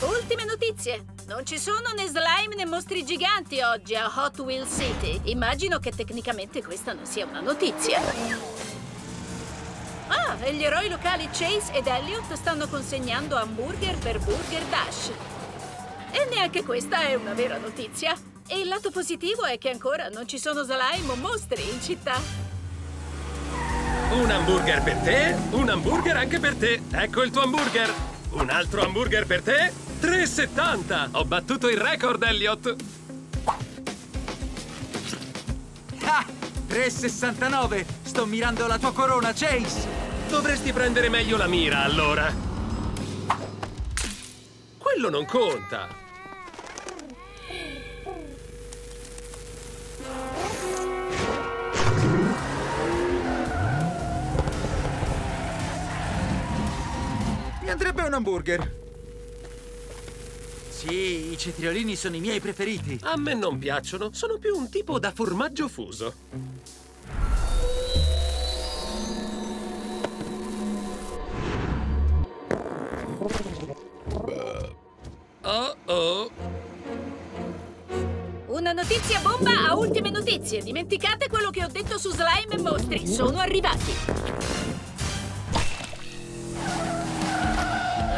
Ultime notizie. Non ci sono né slime né mostri giganti oggi a Hot Wheel City. Immagino che tecnicamente questa non sia una notizia. Ah, e gli eroi locali Chase ed Elliot stanno consegnando hamburger per Burger Dash. E neanche questa è una vera notizia. E il lato positivo è che ancora non ci sono slime o mostri in città. Un hamburger per te, un hamburger anche per te. Ecco il tuo hamburger. Un altro hamburger per te. 3,70. Ho battuto il record, Elliot. Ah! 3,69! Sto mirando la tua corona, Chase! Dovresti prendere meglio la mira, allora. Quello non conta. Mi andrebbe un hamburger. Sì, i cetriolini sono i miei preferiti. A me non piacciono, sono più un tipo da formaggio fuso. Oh oh. Una notizia bomba a ultime notizie. Dimenticate quello che ho detto su slime e mostri. Sono arrivati.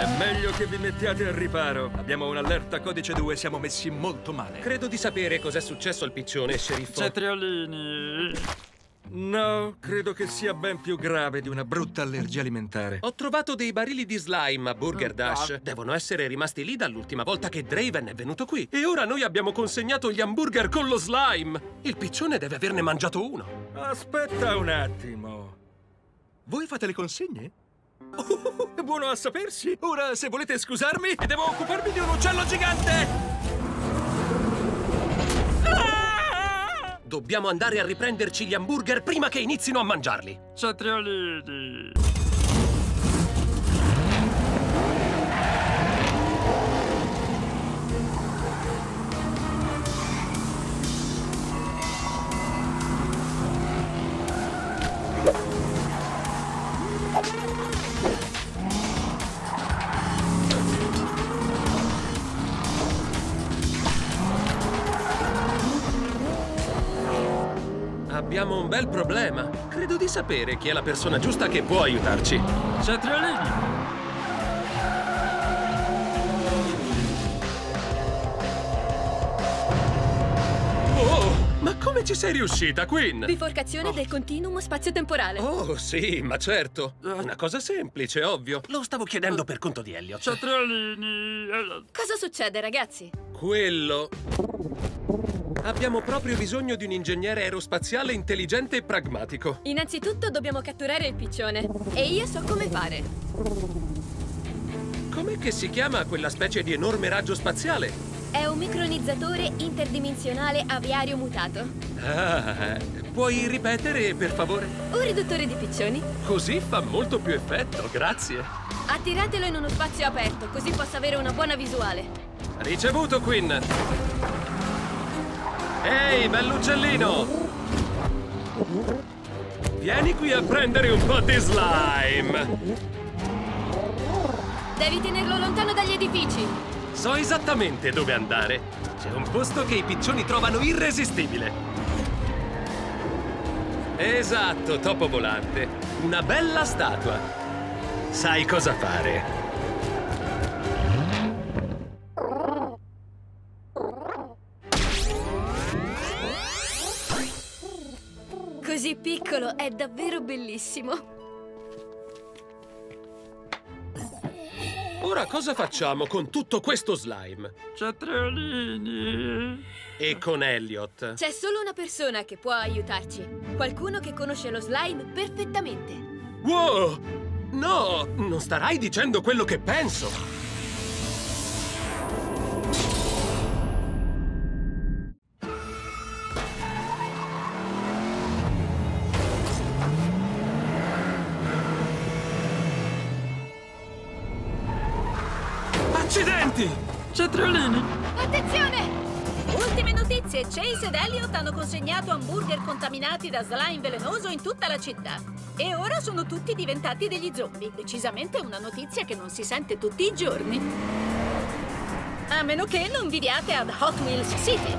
È meglio che vi mettiate al riparo. Abbiamo un'allerta codice 2, siamo messi molto male. Credo di sapere cos'è successo al piccione, sceriffo. Cetriolini. No, credo che sia ben più grave di una brutta allergia alimentare. Ho trovato dei barili di slime a Burger Dash. Devono essere rimasti lì dall'ultima volta che Draven è venuto qui. E ora noi abbiamo consegnato gli hamburger con lo slime. Il piccione deve averne mangiato uno. Aspetta un attimo. Voi fate le consegne? Oh, buono a sapersi. Ora, se volete scusarmi, devo occuparmi di un uccello gigante. Dobbiamo andare a riprenderci gli hamburger prima che inizino a mangiarli. Cetriolini. Abbiamo un bel problema. Credo di sapere chi è la persona giusta che può aiutarci. Cetriolini. Oh, ma come ci sei riuscita, Queen? Biforcazione del continuum spazio-temporale. Oh, sì, ma certo. Una cosa semplice, ovvio. Lo stavo chiedendo per conto di Elliot. Cetriolini. Cosa succede, ragazzi? Quello. Abbiamo proprio bisogno di un ingegnere aerospaziale intelligente e pragmatico. Innanzitutto dobbiamo catturare il piccione. E io so come fare. Com'è che si chiama quella specie di enorme raggio spaziale? È un micronizzatore interdimensionale aviario mutato. Ah, puoi ripetere, per favore? Un riduttore di piccioni. Così fa molto più effetto, grazie. Attiratelo in uno spazio aperto, così possa avere una buona visuale. Ricevuto, Queen. Ehi, bell'uccellino! Vieni qui a prendere un po' di slime! Devi tenerlo lontano dagli edifici. So esattamente dove andare. C'è un posto che i piccioni trovano irresistibile. Esatto, topo volante. Una bella statua. Sai cosa fare. Così piccolo è davvero bellissimo. Ora cosa facciamo con tutto questo slime? Cetriolini. E con Elliot? C'è solo una persona che può aiutarci. Qualcuno che conosce lo slime perfettamente. Wow! No, non starai dicendo quello che penso. Cetriolini. Attenzione! Ultime notizie. Chase ed Elliot hanno consegnato hamburger contaminati da slime velenoso in tutta la città. E ora sono tutti diventati degli zombie. Decisamente una notizia che non si sente tutti i giorni. A meno che non viviate ad Hot Wheels City.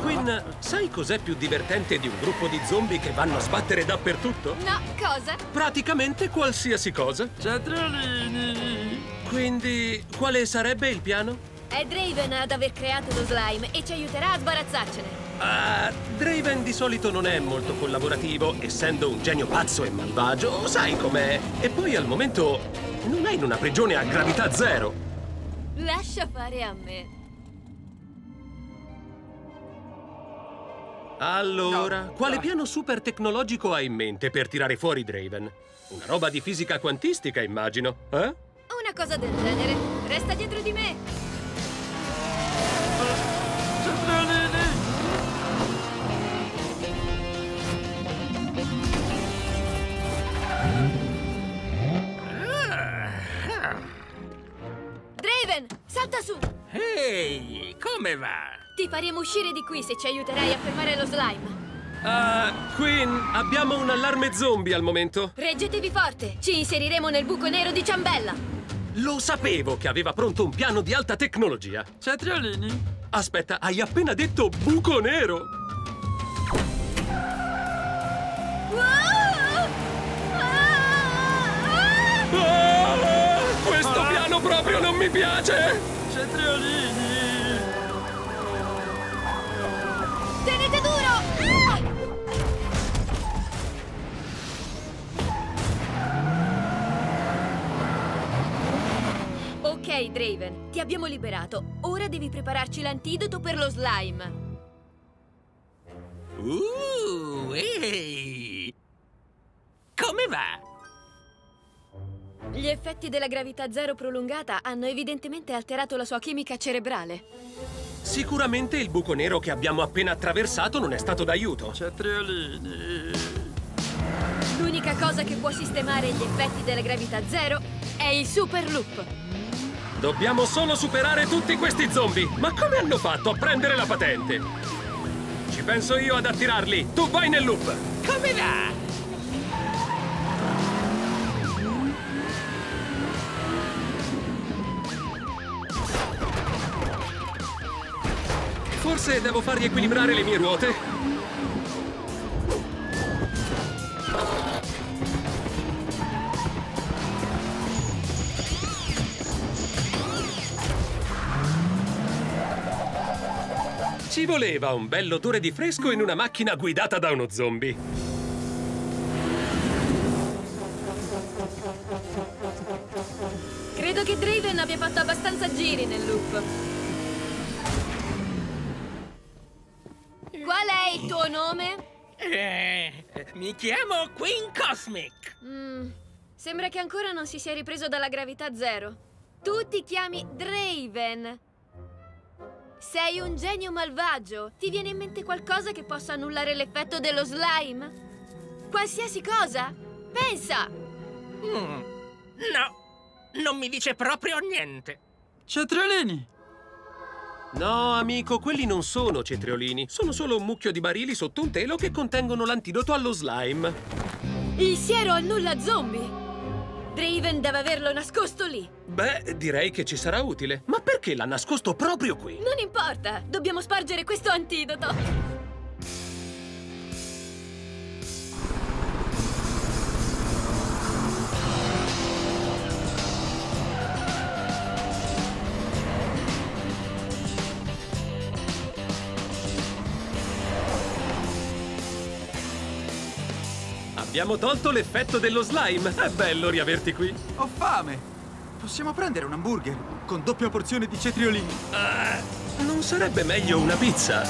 Quinn, sai cos'è più divertente di un gruppo di zombie che vanno a sbattere dappertutto? No, cosa? Praticamente qualsiasi cosa. Cetriolini! Quindi, quale sarebbe il piano? È Draven ad aver creato lo slime e ci aiuterà a sbarazzarcene. Ah, Draven di solito non è molto collaborativo, essendo un genio pazzo e malvagio, sai com'è. E poi al momento non è in una prigione a gravità zero. Lascia fare a me. Allora, No. quale piano super tecnologico hai in mente per tirare fuori Draven? Una roba di fisica quantistica, immagino, eh? Una cosa del genere. Resta dietro di me. Draven, salta su! Ehi, come va? Ti faremo uscire di qui se ci aiuterai a fermare lo slime. Ah, Quinn, abbiamo un allarme zombie al momento. Reggetevi forte! Ci inseriremo nel buco nero di Ciambella! Lo sapevo che aveva pronto un piano di alta tecnologia. Cetriolini! Aspetta, hai appena detto buco nero? Ah, questo piano proprio non mi piace! Cetriolini! Ok, Draven, ti abbiamo liberato. Ora devi prepararci l'antidoto per lo slime. Uh, ehi! Come va? Gli effetti della gravità zero prolungata hanno evidentemente alterato la sua chimica cerebrale. Sicuramente il buco nero che abbiamo appena attraversato non è stato d'aiuto. Cetriolini! L'unica cosa che può sistemare gli effetti della gravità zero è il super loop. Dobbiamo solo superare tutti questi zombie. Ma come hanno fatto a prendere la patente? Ci penso io ad attirarli. Tu vai nel loop. Come va? Forse devo far riequilibrare le mie ruote. Voleva un bell'odore di fresco in una macchina guidata da uno zombie. Credo che Draven abbia fatto abbastanza giri nel loop. Qual è il tuo nome? Eh, mi chiamo Queen Cosmic. Mm, sembra che ancora non si sia ripreso dalla gravità zero. Tu ti chiami Draven. Sei un genio malvagio. Ti viene in mente qualcosa che possa annullare l'effetto dello slime? Qualsiasi cosa? Pensa! Mm, no, non mi dice proprio niente. Cetriolini! No, amico, quelli non sono cetriolini. Sono solo un mucchio di barili sotto un telo che contengono l'antidoto allo slime. Il siero annulla zombie! Draven deve averlo nascosto lì. Beh, direi che ci sarà utile. Ma perché l'ha nascosto proprio qui? Non importa, dobbiamo spargere questo antidoto. Abbiamo tolto l'effetto dello slime. È bello riaverti qui. Ho fame! Possiamo prendere un hamburger con doppia porzione di cetriolini? Ah, non sarebbe meglio una pizza?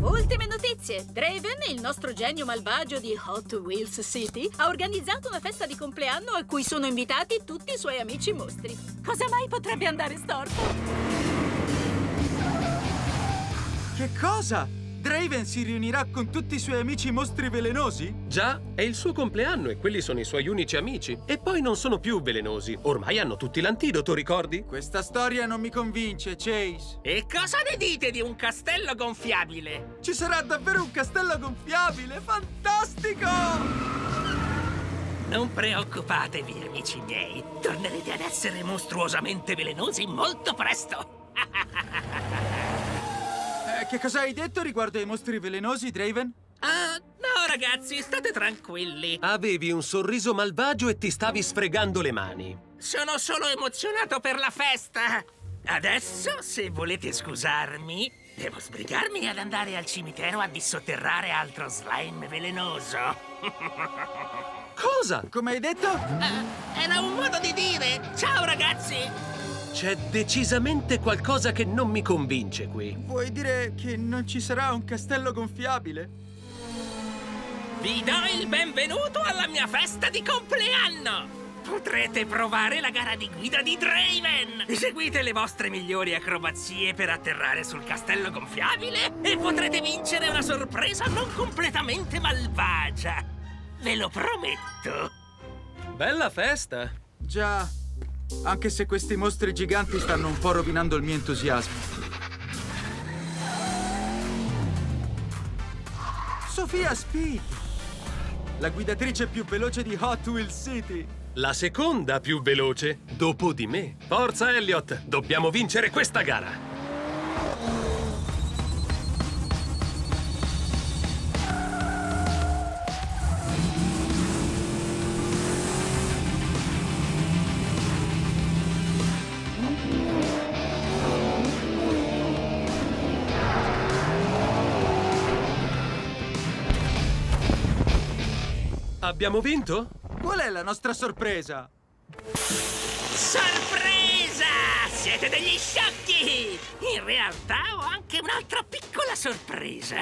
Ultime notizie. Draven, il nostro genio malvagio di Hot Wheels City, ha organizzato una festa di compleanno a cui sono invitati tutti i suoi amici mostri. Cosa mai potrebbe andare storto? Che cosa? Draven si riunirà con tutti i suoi amici mostri velenosi? Già, è il suo compleanno e quelli sono i suoi unici amici. E poi non sono più velenosi. Ormai hanno tutti l'antidoto, ricordi? Questa storia non mi convince, Chase. E cosa ne dite di un castello gonfiabile? Ci sarà davvero un castello gonfiabile! Fantastico! Non preoccupatevi, amici miei. Tornerete ad essere mostruosamente velenosi molto presto. Eh, che cosa hai detto riguardo ai mostri velenosi, Draven? Ah, no, ragazzi, state tranquilli. Avevi un sorriso malvagio e ti stavi sfregando le mani. Sono solo emozionato per la festa. Adesso, se volete scusarmi, devo sbrigarmi ad andare al cimitero a dissotterrare altro slime velenoso. Cosa? Come hai detto? Ah, era un modo di dire. Ciao, ragazzi. C'è decisamente qualcosa che non mi convince qui. Vuoi dire che non ci sarà un castello gonfiabile? Vi do il benvenuto alla mia festa di compleanno! Potrete provare la gara di guida di Draven! Eseguite le vostre migliori acrobazie per atterrare sul castello gonfiabile e potrete vincere una sorpresa non completamente malvagia! Ve lo prometto! Bella festa! Già, anche se questi mostri giganti stanno un po' rovinando il mio entusiasmo. Sofia Speed! La guidatrice più veloce di Hot Wheels City! La seconda più veloce, dopo di me. Forza Elliot, dobbiamo vincere questa gara. Abbiamo vinto? Qual è la nostra sorpresa? Sorpresa! Siete degli sciocchi! In realtà ho anche un'altra piccola sorpresa.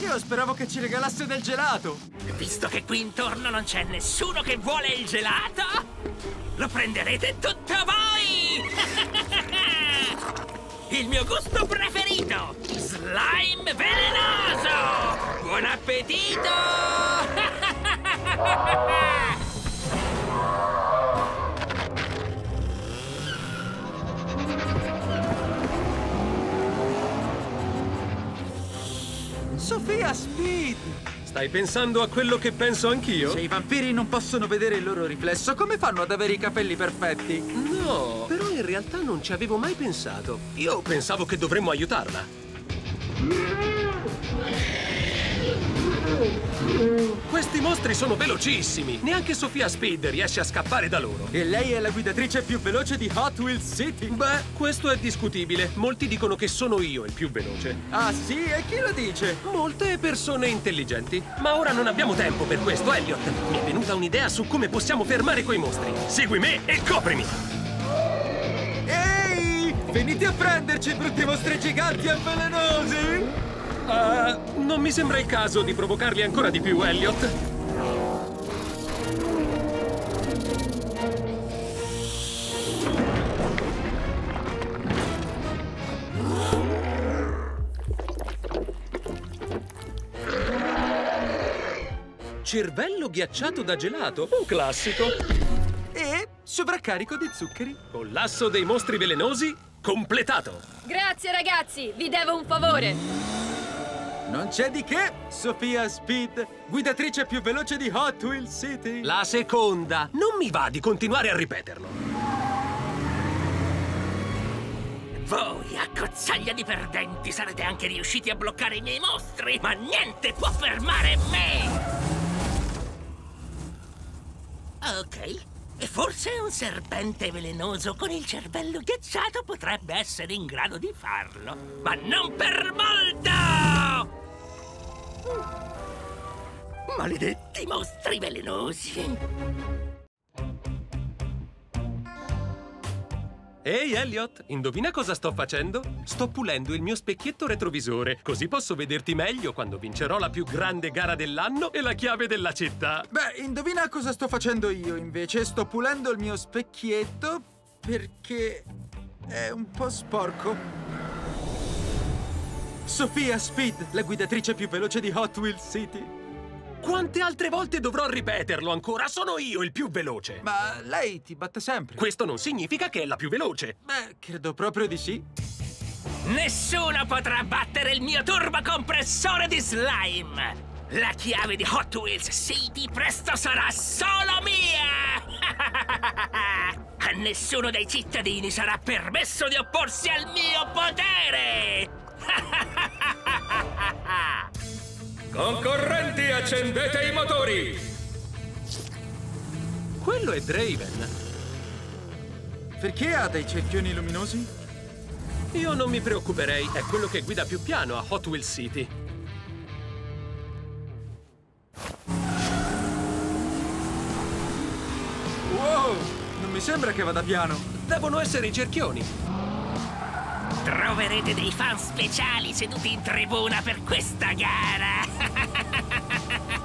Io speravo che ci regalasse del gelato! Visto che qui intorno non c'è nessuno che vuole il gelato, lo prenderete tutto voi! Il mio gusto preferito! Slime velenoso! Buon appetito! Sofia Speed! Stai pensando a quello che penso anch'io? Se i vampiri non possono vedere il loro riflesso, come fanno ad avere i capelli perfetti? No, però in realtà non ci avevo mai pensato. Io pensavo che dovremmo aiutarla. Questi mostri sono velocissimi! Neanche Sofia Speed riesce a scappare da loro. E lei è la guidatrice più veloce di Hot Wheels City? Beh, questo è discutibile. Molti dicono che sono io il più veloce. Ah sì? E chi lo dice? Molte persone intelligenti. Ma ora non abbiamo tempo per questo, Elliot. Mi è venuta un'idea su come possiamo fermare quei mostri. Segui me e coprimi! Venite a prenderci, brutti mostri giganti e velenosi! Uh, non mi sembra il caso di provocarli ancora di più, Elliot. Cervello ghiacciato da gelato, un classico. E sovraccarico di zuccheri. Collasso dei mostri velenosi completato. Grazie ragazzi, vi devo un favore. Non c'è di che, Sofia Speed, guidatrice più veloce di Hot Wheels City. La seconda. Non mi va di continuare a ripeterlo. Voi, accozzaglia di perdenti, sarete anche riusciti a bloccare i miei mostri, ma niente può fermare me! Ok, e forse un serpente velenoso con il cervello ghiacciato potrebbe essere in grado di farlo, ma non per molto! Maledetti mostri velenosi! Ehi, Elliot, indovina cosa sto facendo? Sto pulendo il mio specchietto retrovisore, così posso vederti meglio quando vincerò la più grande gara dell'anno e la chiave della città. Beh, indovina cosa sto facendo io, invece. Sto pulendo il mio specchietto perché è un po' sporco. Sofia Speed, la guidatrice più veloce di Hot Wheels City. Quante altre volte dovrò ripeterlo ancora? Sono io il più veloce! Ma lei ti batte sempre. Questo non significa che è la più veloce. Beh, credo proprio di sì. Nessuno potrà battere il mio turbocompressore di slime! La chiave di Hot Wheels City presto sarà solo mia! A nessuno dei cittadini sarà permesso di opporsi al mio potere! Concorrenti, accendete i motori! Quello è Draven. Perché ha dei cerchioni luminosi? Io non mi preoccuperei, è quello che guida più piano a Hot Wheels City. Wow! Non mi sembra che vada piano. Devono essere i cerchioni. Troverete dei fan speciali seduti in tribuna per questa gara!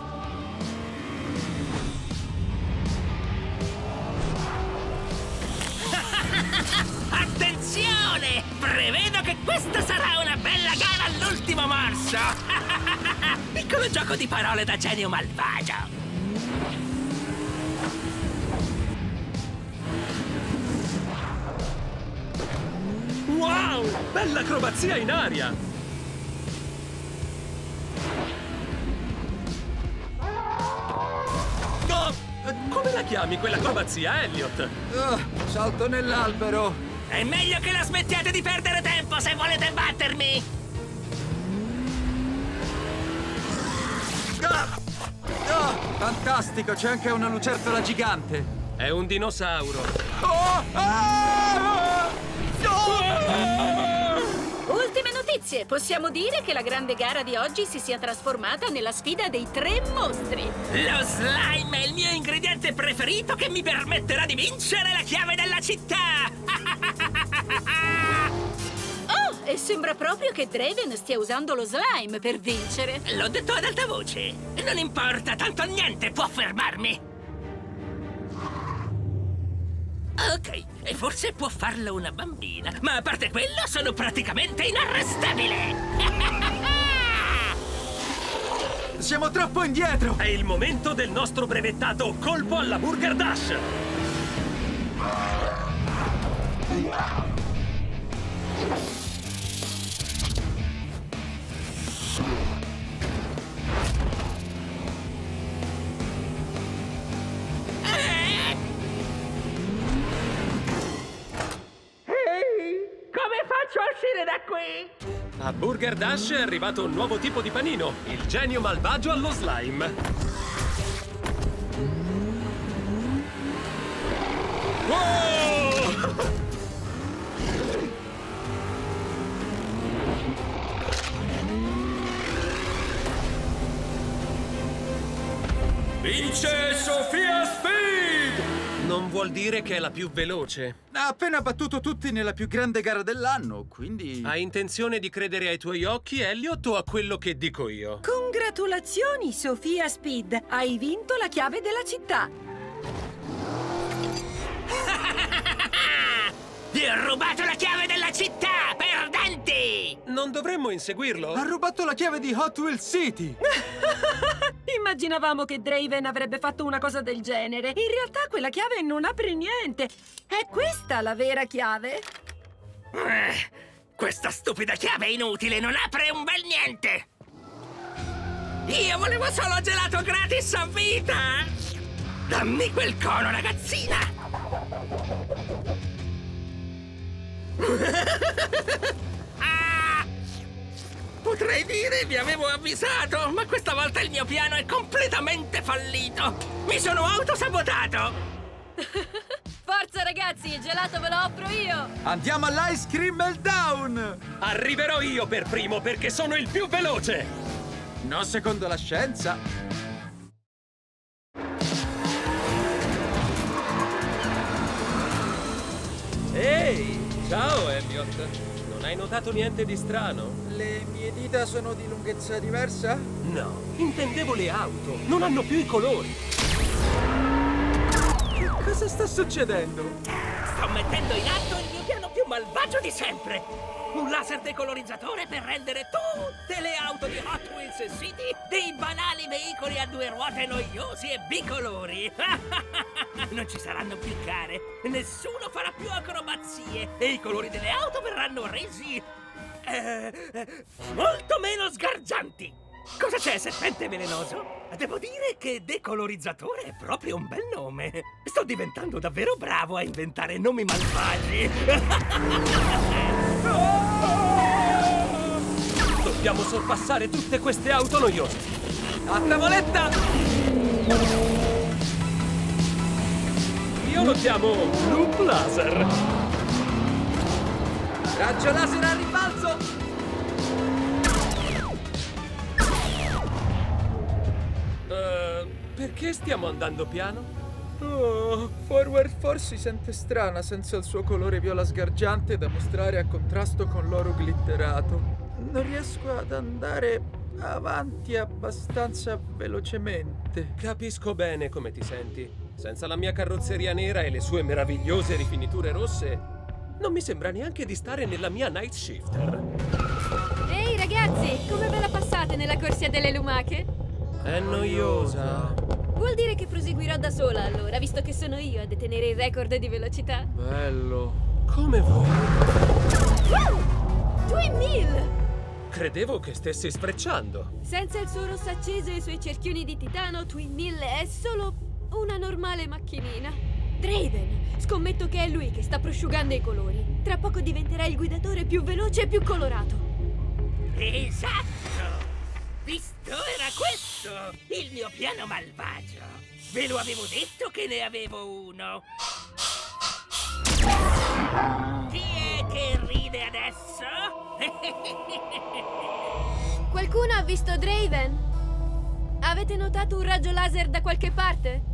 Attenzione! Prevedo che questa sarà una bella gara all'ultimo morso! Piccolo gioco di parole da genio malvagio! Wow! Bella acrobazia in aria! Oh, come la chiami quell'acrobazia, Elliot? Ah, salto nell'albero. È meglio che la smettiate di perdere tempo se volete battermi! Ah! Ah, fantastico, c'è anche una lucertola gigante. È un dinosauro. Oh! Ah! Oh! Ultime notizie! Possiamo dire che la grande gara di oggi si sia trasformata nella sfida dei tre mostri. Lo slime è il mio ingrediente preferito che mi permetterà di vincere la chiave della città! Oh, e sembra proprio che Draven stia usando lo slime per vincere. L'ho detto ad alta voce! Non importa, tanto niente può fermarmi! Ok, e forse può farlo una bambina, ma a parte quello sono praticamente inarrestabile! Siamo troppo indietro! È il momento del nostro brevettato colpo alla Burger Dash! Dash è arrivato un nuovo tipo di panino, il genio malvagio allo slime. Wow! Vuol dire che è la più veloce. Ha appena battuto tutti nella più grande gara dell'anno, quindi... Hai intenzione di credere ai tuoi occhi, Elliot, o a quello che dico io? Congratulazioni, Sofia Speed! Hai vinto la chiave della città! Vi ho rubato la chiave della città, perdenti! Non dovremmo inseguirlo? Ha rubato la chiave di Hot Wheels City! Immaginavamo che Draven avrebbe fatto una cosa del genere. In realtà quella chiave non apre niente. È questa la vera chiave? Eh, Questa stupida chiave è inutile, non apre un bel niente! Io volevo solo gelato gratis a vita! Dammi quel cono, ragazzina! Potrei dire vi avevo avvisato, ma questa volta il mio piano è completamente fallito! Mi sono autosabotato! Forza ragazzi, il gelato ve lo offro io! Andiamo all'Ice Cream Meltdown! Arriverò io per primo perché sono il più veloce! Non secondo la scienza. Ehi! Ciao, Elliot! Non hai notato niente di strano? Le mie dita sono di lunghezza diversa? No, intendevo le auto. Non hanno più i colori. Che cosa sta succedendo? Sto mettendo in atto il mio piano più malvagio di sempre! Un laser decolorizzatore per rendere tutte le auto di Hot Wheels City dei banali veicoli a due ruote noiosi e bicolori! non ci saranno più gare, nessuno farà più acrobazie e i colori delle auto verranno resi... eh, molto meno sgargianti! Cosa c'è, serpente velenoso? Devo dire che decolorizzatore è proprio un bel nome. Sto diventando davvero bravo a inventare nomi malvagi. Dobbiamo sorpassare tutte queste auto noiose. A tavoletta! Io lo chiamo Loop Laser. Raggio laser al ribalzo! Eh, perché stiamo andando piano? Oh, Forward Force si sente strana senza il suo colore viola sgargiante da mostrare a contrasto con l'oro glitterato. Non riesco ad andare avanti abbastanza velocemente. Capisco bene come ti senti. Senza la mia carrozzeria nera e le sue meravigliose rifiniture rosse, non mi sembra neanche di stare nella mia Night Shifter. Ehi ragazzi, come ve la passate nella corsia delle lumache? È noiosa. Vuol dire che proseguirò da sola allora, visto che sono io a detenere il record di velocità. Bello. Come vuoi. Twin Mill! Credevo che stessi sfrecciando. Senza il suo rosso acceso e i suoi cerchioni di titano, Twin Mill è solo una normale macchinina. Draven! Scommetto che è lui che sta prosciugando i colori. Tra poco diventerà il guidatore più veloce e più colorato. Esatto! Era questo il mio piano malvagio. Ve lo avevo detto che ne avevo uno. Chi è che ride adesso? Qualcuno ha visto Draven? Avete notato un raggio laser da qualche parte?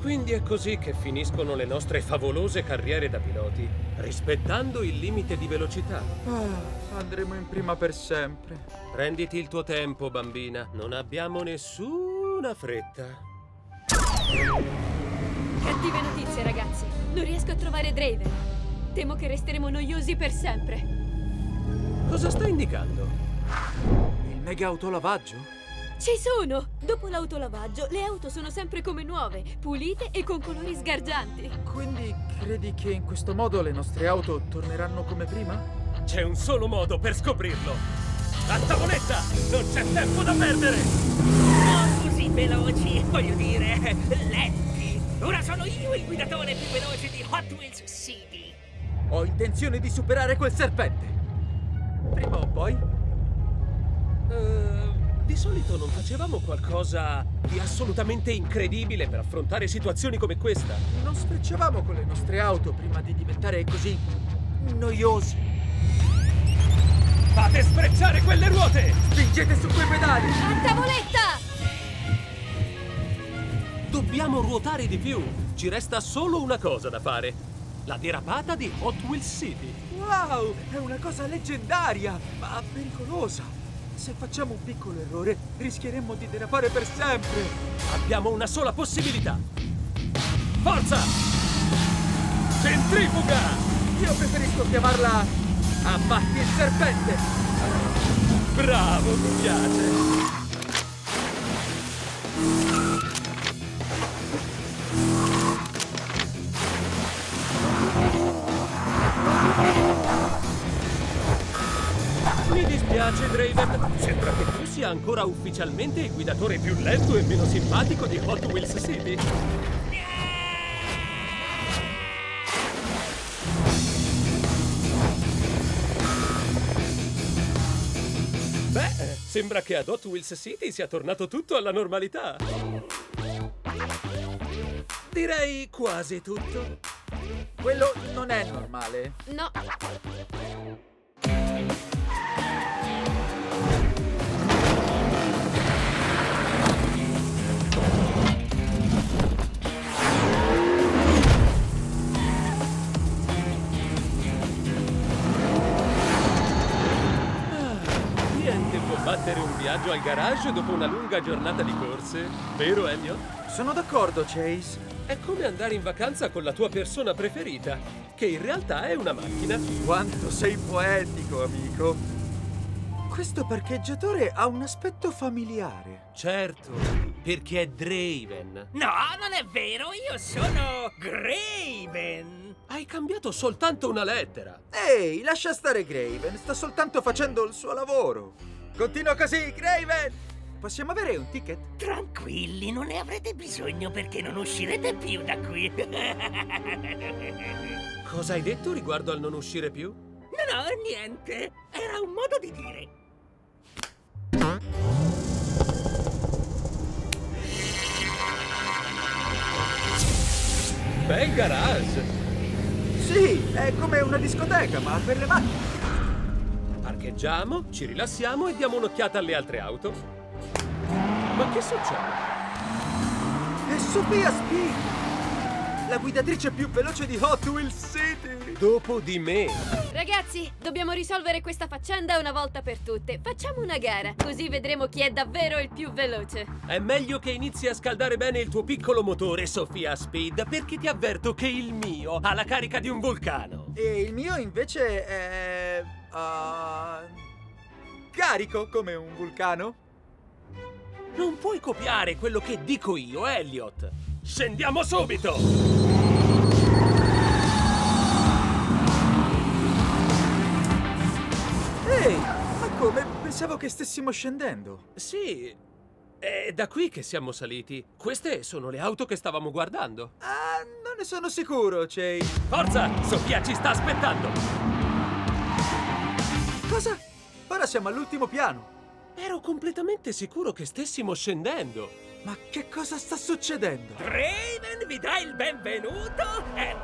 Quindi è così che finiscono le nostre favolose carriere da piloti, rispettando il limite di velocità. Ah, andremo in prima per sempre. Prenditi il tuo tempo, bambina. Non abbiamo nessuna fretta. Cattive notizie, ragazzi. Non riesco a trovare Draven. Temo che resteremo noiosi per sempre. Cosa sta indicando? Il mega autolavaggio? Ci sono! Dopo l'autolavaggio, le auto sono sempre come nuove, pulite e con colori sgargianti. Quindi credi che in questo modo le nostre auto torneranno come prima? C'è un solo modo per scoprirlo. A tavoletta! Non c'è tempo da perdere! Non così veloci, voglio dire, lenti. Ora sono io il guidatore più veloce di Hot Wheels City. Ho intenzione di superare quel serpente. Prima o poi? Eh, di solito non facevamo qualcosa di assolutamente incredibile per affrontare situazioni come questa. Non sfrecciavamo con le nostre auto prima di diventare così noiosi. Fate sfrecciare quelle ruote! Spingete su quei pedali! A tavoletta! Dobbiamo ruotare di più. Ci resta solo una cosa da fare. La derapata di Hot Wheels City. Wow, è una cosa leggendaria, ma pericolosa. Se facciamo un piccolo errore, rischieremmo di derapare per sempre. Abbiamo una sola possibilità. Forza! Centrifuga! Io preferisco chiamarla Abbatti il serpente. Bravo, mi piace. Mi dispiace, Draven. Sembra che tu sia ancora ufficialmente il guidatore più lento e meno simpatico di Hot Wheels City. Beh, eh, sembra che ad Hot Wheels City sia tornato tutto alla normalità. Direi quasi tutto. Quello non è normale. No. Garage dopo una lunga giornata di corse. Vero, Elliot? Sono d'accordo, Chase. È come andare in vacanza con la tua persona preferita, che in realtà è una macchina. Quanto sei poetico, amico. Questo parcheggiatore ha un aspetto familiare. Certo, perché è Draven. No, non è vero, io sono Graven. Hai cambiato soltanto una lettera. Ehi, lascia stare Graven, sta soltanto facendo il suo lavoro. Continua così, Graven! Possiamo avere un ticket? Tranquilli, non ne avrete bisogno perché non uscirete più da qui. Cosa hai detto riguardo al non uscire più? No, no, niente. Era un modo di dire. Bel garage! Sì, è come una discoteca, ma per le macchine. Parcheggiamo, ci rilassiamo e diamo un'occhiata alle altre auto. Ma che succede? È Sofia Speed! La guidatrice più veloce di Hot Wheels City! Dopo di me! Ragazzi, dobbiamo risolvere questa faccenda una volta per tutte. Facciamo una gara, così vedremo chi è davvero il più veloce. È meglio che inizi a scaldare bene il tuo piccolo motore, Sofia Speed, perché ti avverto che il mio ha la carica di un vulcano. E il mio invece è... ah, carico come un vulcano? Non puoi copiare quello che dico io, Elliot. Scendiamo subito! Ehi, ma come? Pensavo che stessimo scendendo. Sì, è da qui che siamo saliti. Queste sono le auto che stavamo guardando. Ah, non ne sono sicuro, Chase. Forza, Sofia ci sta aspettando! Cosa? Ora siamo all'ultimo piano. Ero completamente sicuro che stessimo scendendo. Ma che cosa sta succedendo? Draven vi dà il benvenuto? Eh,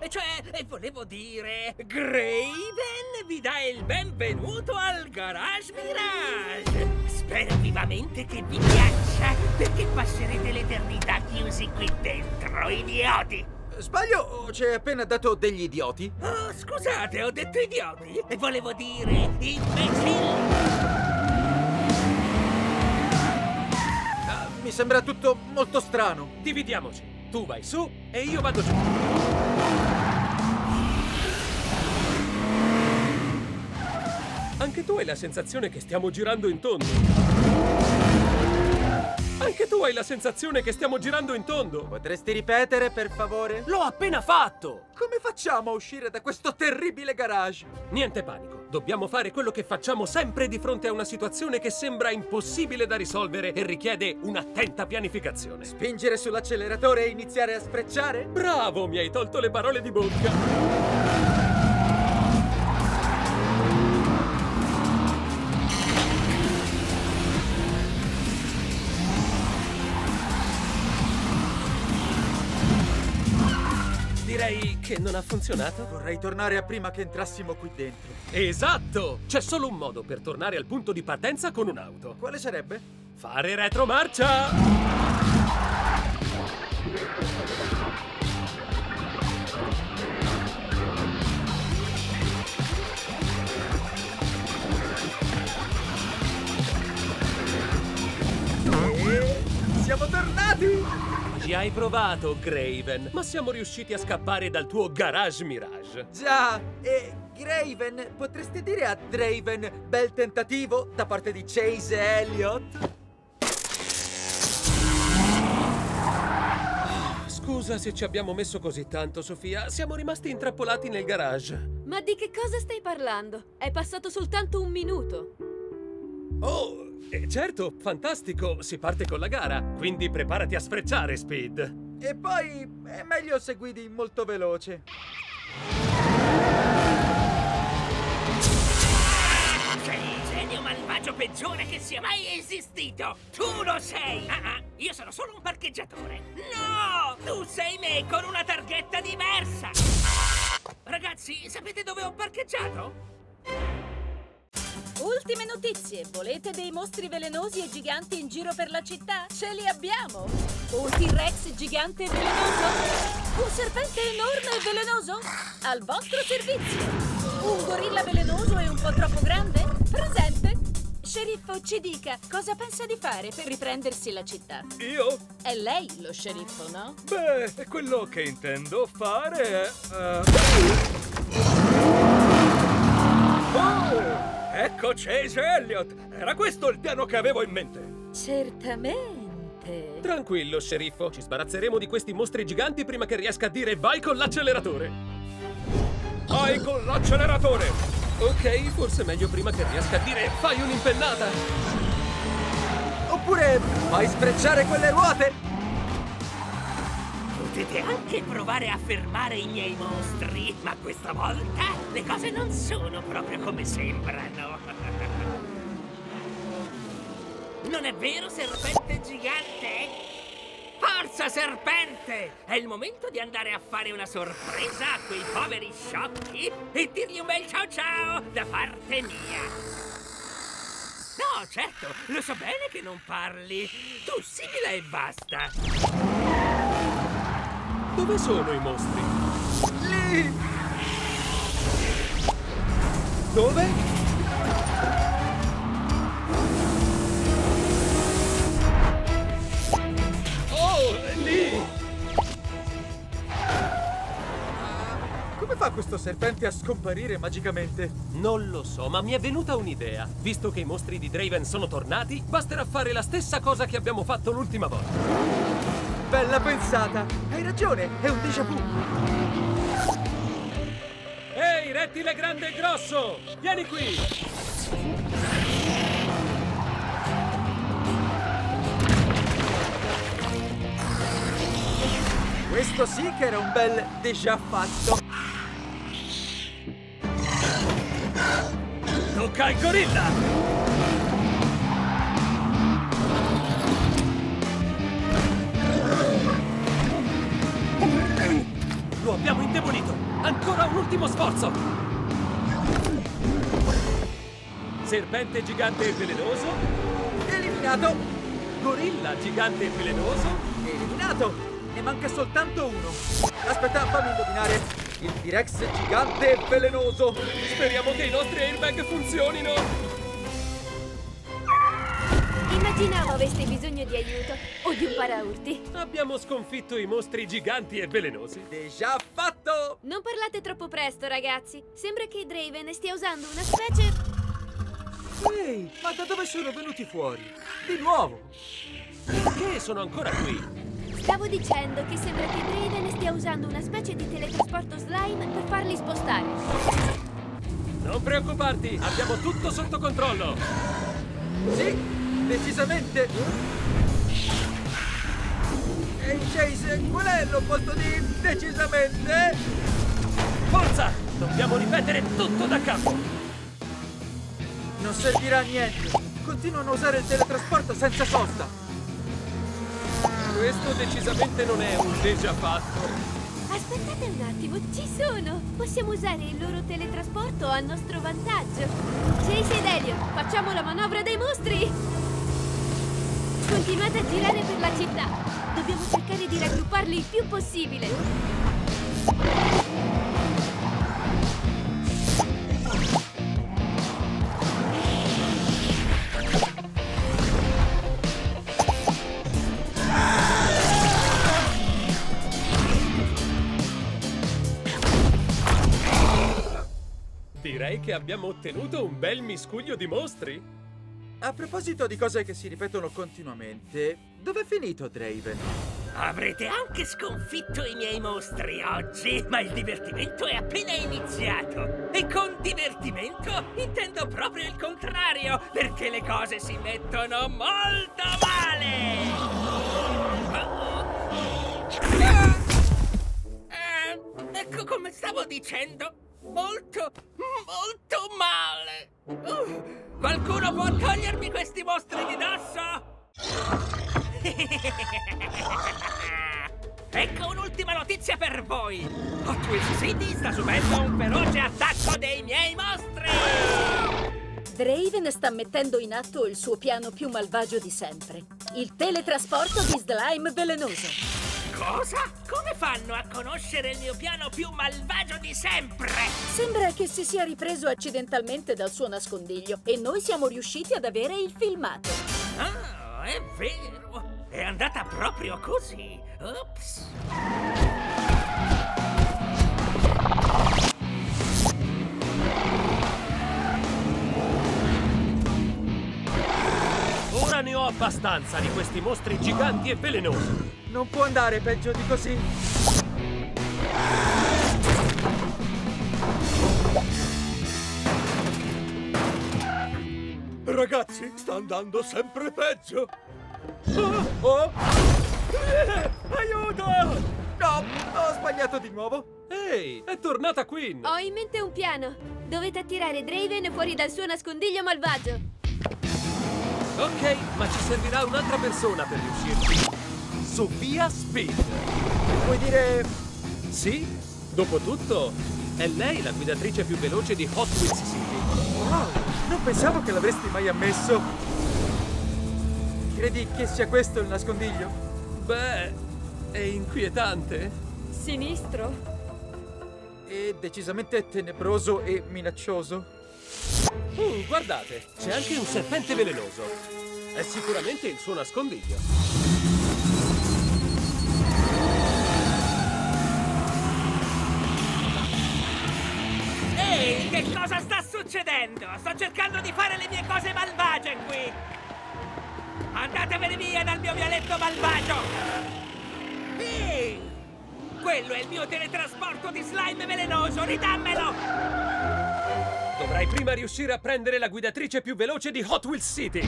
eh, cioè, eh, volevo dire, Graven vi dà il benvenuto al Garage Mirage. Spero vivamente che vi piaccia, perché passerete l'eternità chiusi qui dentro, idioti. Sbaglio o ci hai appena dato degli idioti? Oh, scusate, ho detto idioti? E volevo dire imbecilli. Ah, sembra tutto molto strano. Dividiamoci. Tu vai su e io vado giù. Anche tu hai la sensazione che stiamo girando in tondo. Anche tu hai la sensazione che stiamo girando in tondo. Potresti ripetere, per favore? L'ho appena fatto! Come facciamo a uscire da questo terribile garage? Niente panico. Dobbiamo fare quello che facciamo sempre di fronte a una situazione che sembra impossibile da risolvere e richiede un'attenta pianificazione. Spingere sull'acceleratore e iniziare a sfrecciare? Bravo, mi hai tolto le parole di bocca. Che non ha funzionato. Vorrei tornare a prima che entrassimo qui dentro. Esatto! C'è solo un modo per tornare al punto di partenza con un'auto. Quale sarebbe? Fare retromarcia! Siamo tornati! Ci hai provato, Graven, ma siamo riusciti a scappare dal tuo Garage Mirage. Già, e Graven, potresti dire a Draven bel tentativo da parte di Chase e Elliot? Scusa se ci abbiamo messo così tanto, Sofia. Siamo rimasti intrappolati nel garage. Ma di che cosa stai parlando? È passato soltanto un minuto. Oh, eh, certo, fantastico. Si parte con la gara. Quindi preparati a sfrecciare, Speed. E poi è meglio se guidi molto veloce. Sei il genio malvagio peggiore che sia mai esistito! Tu lo sei! Ah, ah, io sono solo un parcheggiatore! No! Tu sei me con una targhetta diversa! Ragazzi, sapete dove ho parcheggiato? Ultime notizie. Volete dei mostri velenosi e giganti in giro per la città? Ce li abbiamo! Un T-Rex gigante e velenoso? Un serpente enorme e velenoso? Al vostro servizio! Un gorilla velenoso e un po' troppo grande? Presente! Sceriffo, ci dica, cosa pensa di fare per riprendersi la città? Io? È lei lo sceriffo, no? Beh, quello che intendo fare è... eh, Oh! Ecco Chase Elliot! Era questo il piano che avevo in mente! Certamente. Tranquillo, sceriffo. Ci sbarazzeremo di questi mostri giganti prima che riesca a dire vai con l'acceleratore. Vai con l'acceleratore! Ok, forse meglio prima che riesca a dire fai un'impennata. Oppure fai sbrecciare quelle ruote! Potete anche provare a fermare i miei mostri, ma questa volta le cose non sono proprio come sembrano. Non è vero, serpente gigante? Forza, serpente! È il momento di andare a fare una sorpresa a quei poveri sciocchi e dirgli un bel ciao ciao da parte mia. No, certo, lo so bene che non parli. Tu sigla e basta. Dove sono i mostri? Lì! Dove? Oh, lì! Come fa questo serpente a scomparire magicamente? Non lo so, ma mi è venuta un'idea. Visto che i mostri di Draven sono tornati, basterà fare la stessa cosa che abbiamo fatto l'ultima volta. Bella pensata! Hai ragione, è un déjà vu! Ehi, rettile grande e grosso! Vieni qui! Questo sì che era un bel déjà fatto! Tocca al gorilla! Indebolito! Ancora un ultimo sforzo! Serpente gigante e velenoso, Eliminato! gorilla gigante e velenoso, Eliminato! Ne manca soltanto uno! Aspetta, fammi indovinare! Il T-Rex gigante e velenoso! Speriamo che i nostri airbag funzionino! Immaginavo aveste bisogno di aiuto o di un paraurti. Abbiamo sconfitto i mostri giganti e velenosi. Déjà fatto! Non parlate troppo presto, ragazzi. Sembra che Draven stia usando una specie... Ehi, ma da dove sono venuti fuori? Di nuovo! Perché sono ancora qui? Stavo dicendo che sembra che Draven stia usando una specie di teletrasporto slime per farli spostare. Non preoccuparti, abbiamo tutto sotto controllo. Sì, decisamente! Ehi Chase, qual è l'opposto di decisamente? Forza! Dobbiamo ripetere tutto da capo. Non servirà a niente! Continuano a usare il teletrasporto senza sosta! Questo decisamente non è un déjà fatto. Aspettate un attimo, ci sono! Possiamo usare il loro teletrasporto a nostro vantaggio. Chase ed Elliot, facciamo la manovra dei mostri! Continuate a girare per la città. Dobbiamo cercare di raggrupparli il più possibile. Direi che abbiamo ottenuto un bel miscuglio di mostri. A proposito di cose che si ripetono continuamente, dov'è finito Draven? Avrete anche sconfitto i miei mostri oggi, ma il divertimento è appena iniziato. E con divertimento intendo proprio il contrario, perché le cose si mettono molto male. Eh, ecco come stavo dicendo, molto, molto male. Uh, qualcuno può togliermi questi mostri di dosso? Ecco un'ultima notizia per voi! Hot Wheels City sta subendo un feroce attacco dei miei mostri! Draven sta mettendo in atto il suo piano più malvagio di sempre. Il teletrasporto di slime velenoso. Cosa? Come fanno a conoscere il mio piano più malvagio di sempre? Sembra che si sia ripreso accidentalmente dal suo nascondiglio e noi siamo riusciti ad avere il filmato. Ah, è vero! È andata proprio così! Ops! Ne ho abbastanza di questi mostri giganti e velenosi. Non può andare peggio di così! ragazzi, sta andando sempre peggio. Oh, oh. Eh, aiuto! No, ho sbagliato di nuovo. Ehi, è tornata Queen! Ho in mente un piano. Dovete attirare Draven fuori dal suo nascondiglio malvagio. Ok, ma ci servirà un'altra persona per riuscirci. Sofia Speed. Vuoi dire... Sì, dopo tutto, è lei la guidatrice più veloce di Hot Wheels City. Wow, non pensavo che l'avresti mai ammesso. Credi che sia questo il nascondiglio? Beh, è inquietante. Sinistro? È decisamente tenebroso e minaccioso. Uh, guardate, c'è anche un serpente velenoso. È sicuramente il suo nascondiglio. Ehi, che cosa sta succedendo? Sto cercando di fare le mie cose malvagie qui! Andatevene via dal mio vialetto malvagio! Ehi! Quello è il mio teletrasporto di slime velenoso, ridammelo! Dovrai prima riuscire a prendere la guidatrice più veloce di Hot Wheels City.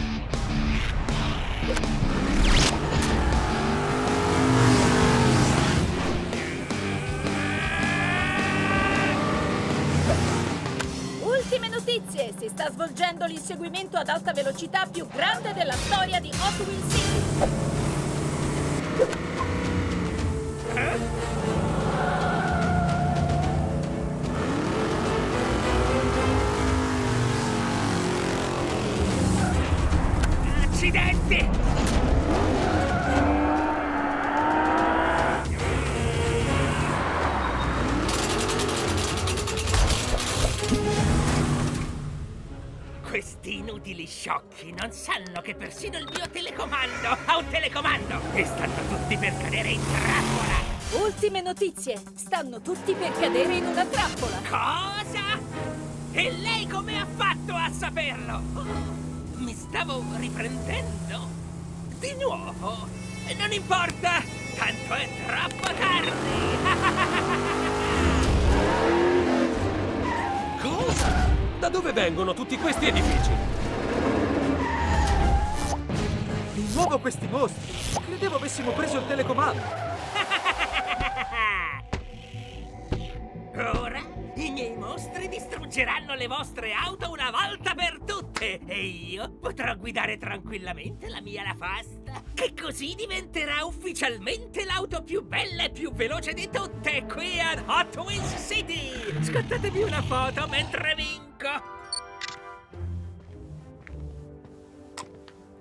Ultime notizie! Si sta svolgendo l'inseguimento ad alta velocità più grande della storia di Hot Wheels City. Notizie! Stanno tutti per cadere in una trappola. Cosa? E lei come ha fatto a saperlo? Mi stavo riprendendo? Di nuovo? Non importa, tanto è troppo tardi! Cosa? Da dove vengono tutti questi edifici? Di nuovo questi mostri! Credevo avessimo preso il telecomando. Distruggeranno le vostre auto una volta per tutte e io potrò guidare tranquillamente la mia La Fasta, che così diventerà ufficialmente l'auto più bella e più veloce di tutte qui ad Hot Wheels City! Scattatevi una foto mentre vinco!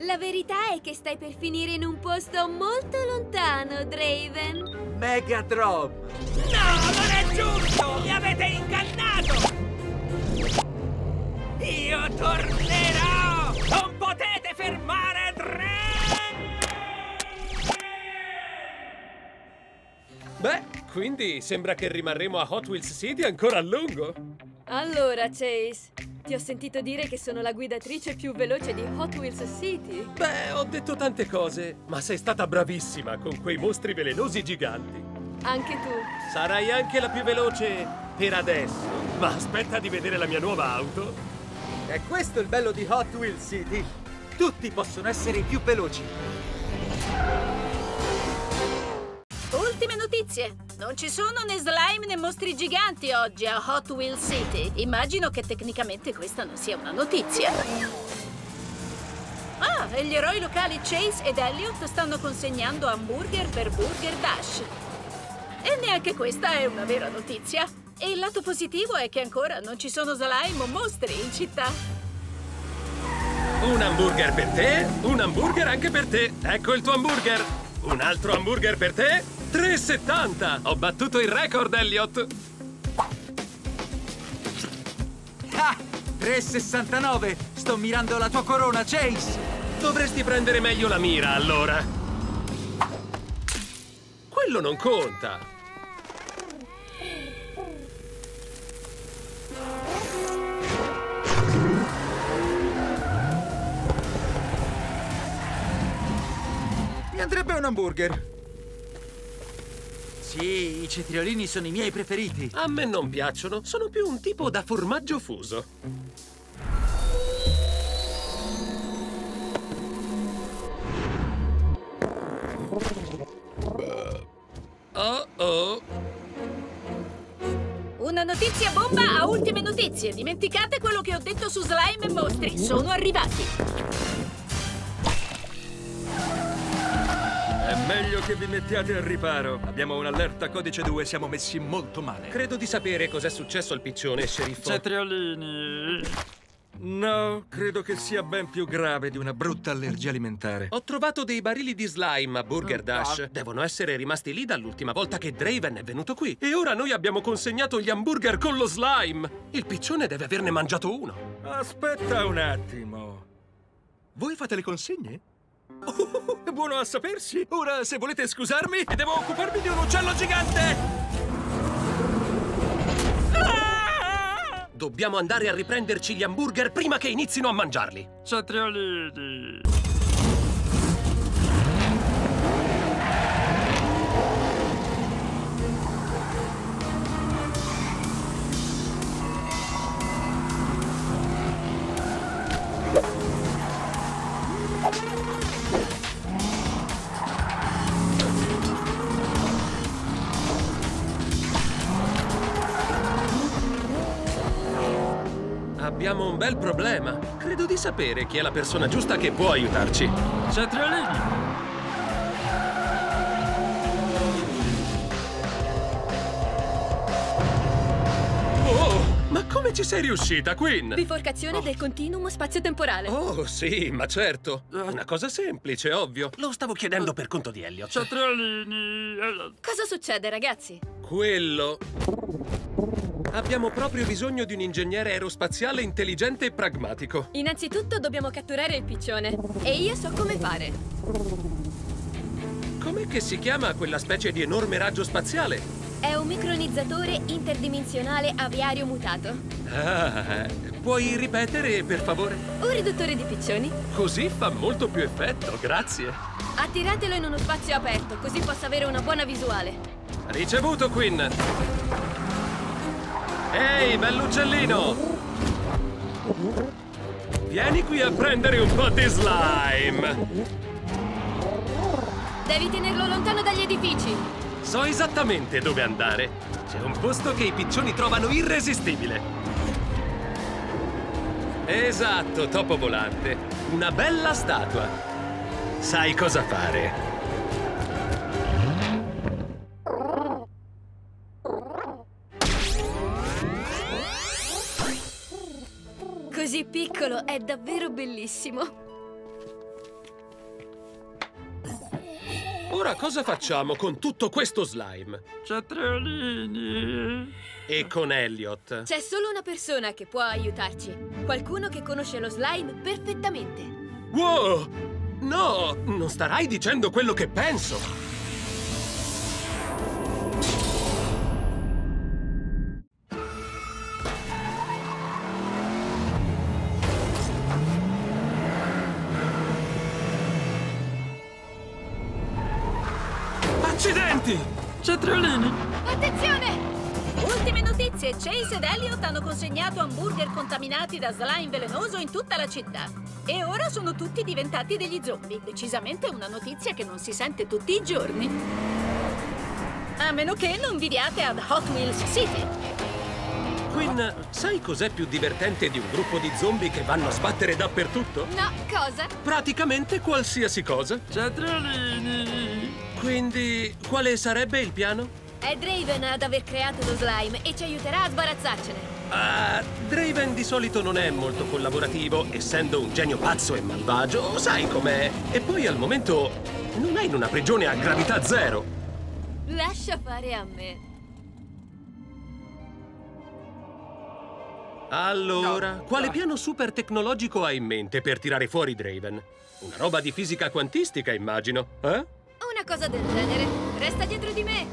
La verità è che stai per finire in un posto molto lontano, Draven. Megatron! No, non è giusto! Mi avete ingannato! Io tornerò! Non potete fermare Dre! Beh, quindi sembra che rimarremo a Hot Wheels City ancora a lungo. Allora, Chase, ti ho sentito dire che sono la guidatrice più veloce di Hot Wheels City. Beh, ho detto tante cose, ma sei stata bravissima con quei mostri velenosi giganti. Anche tu. Sarai anche la più veloce per adesso. Ma aspetta di vedere la mia nuova auto. È questo il bello di Hot Wheels City! Tutti possono essere i più veloci! Ultime notizie! Non ci sono né slime né mostri giganti oggi a Hot Wheels City. Immagino che tecnicamente questa non sia una notizia. Ah, e gli eroi locali Chase ed Elliot stanno consegnando hamburger per Burger Dash. E neanche questa è una vera notizia. E il lato positivo è che ancora non ci sono slime o mostri in città. Un hamburger per te, un hamburger anche per te. Ecco il tuo hamburger. Un altro hamburger per te? 3,70! Ho battuto il record, Elliot! Ah! 3,69! Sto mirando la tua corona, Chase! Dovresti prendere meglio la mira, allora. Quello non conta. Mi andrebbe un hamburger. Sì, i cetriolini sono i miei preferiti. A me non piacciono, sono più un tipo da formaggio fuso. Uh, oh oh. Una notizia bomba a ultime notizie. Dimenticate quello che ho detto su slime e mostri. Sono arrivati. È meglio che vi mettiate al riparo. Abbiamo un'allerta codice 2, siamo messi molto male. credo di sapere cos'è successo al piccione, sceriffo. Cetriolini. No, credo che sia ben più grave di una brutta allergia alimentare. Ho trovato dei barili di slime a Burger Dash. Devono essere rimasti lì dall'ultima volta che Draven è venuto qui. E ora noi abbiamo consegnato gli hamburger con lo slime. Il piccione deve averne mangiato uno. Aspetta un attimo. Voi fate le consegne? Oh, è buono a sapersi. Ora, se volete scusarmi, devo occuparmi di un uccello gigante. Dobbiamo andare a riprenderci gli hamburger prima che inizino a mangiarli. Cetriolini. Abbiamo un bel problema. Credo di sapere chi è la persona giusta che può aiutarci. Cetriolini. Oh, ma come ci sei riuscita, Queen? Biforcazione del continuum spazio-temporale. Oh, sì, ma certo. Una cosa semplice, ovvio. Lo stavo chiedendo per conto di Elliot. Cetriolini. Cosa succede, ragazzi? Quello. Abbiamo proprio bisogno di un ingegnere aerospaziale intelligente e pragmatico. Innanzitutto dobbiamo catturare il piccione. E io so come fare. Com'è che si chiama quella specie di enorme raggio spaziale? È un micronizzatore interdimensionale aviario mutato. Ah, puoi ripetere, per favore? Un riduttore di piccioni. Così fa molto più effetto, grazie. Attiratelo in uno spazio aperto, così possa avere una buona visuale. Ricevuto, Queen. Ehi, bell'uccellino! Vieni qui a prendere un po' di slime. Devi tenerlo lontano dagli edifici. So esattamente dove andare. C'è un posto che i piccioni trovano irresistibile. Esatto, topo volante. Una bella statua. Sai cosa fare. Così piccolo è davvero bellissimo. Ora cosa facciamo con tutto questo slime? Cetriolini. E con Elliot? C'è solo una persona che può aiutarci. Qualcuno che conosce lo slime perfettamente. Wow! No, non starai dicendo quello che penso. Cetriolini. Attenzione! Ultime notizie. Chase ed Elliot hanno consegnato hamburger contaminati da slime velenoso in tutta la città. E ora sono tutti diventati degli zombie. Decisamente una notizia che non si sente tutti i giorni. A meno che non viviate ad Hot Wheels City. Queen, sai cos'è più divertente di un gruppo di zombie che vanno a sbattere dappertutto? No, cosa? Praticamente qualsiasi cosa. Cetriolini. Quindi, quale sarebbe il piano? È Draven ad aver creato lo slime e ci aiuterà a sbarazzarcene. Ah, Draven di solito non è molto collaborativo, essendo un genio pazzo e malvagio, sai com'è. E poi al momento non è in una prigione a gravità zero. Lascia fare a me. Allora, quale piano super tecnologico hai in mente per tirare fuori Draven? Una roba di fisica quantistica, immagino, eh? Una cosa del genere. Resta dietro di me.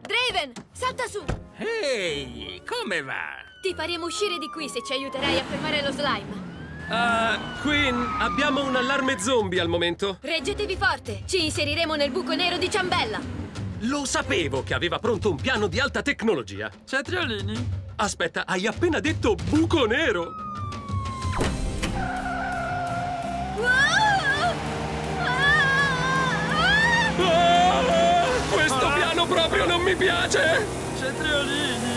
Draven, salta su! Ehi, come va? Ti faremo uscire di qui se ci aiuterai a fermare lo slime. Ah, Queen, abbiamo un allarme zombie al momento. Reggetevi forte! Ci inseriremo nel buco nero di Ciambella. Lo sapevo che aveva pronto un piano di alta tecnologia. Cetriolini? Aspetta, hai appena detto buco nero. Ah, questo piano proprio non mi piace! Cetriolini!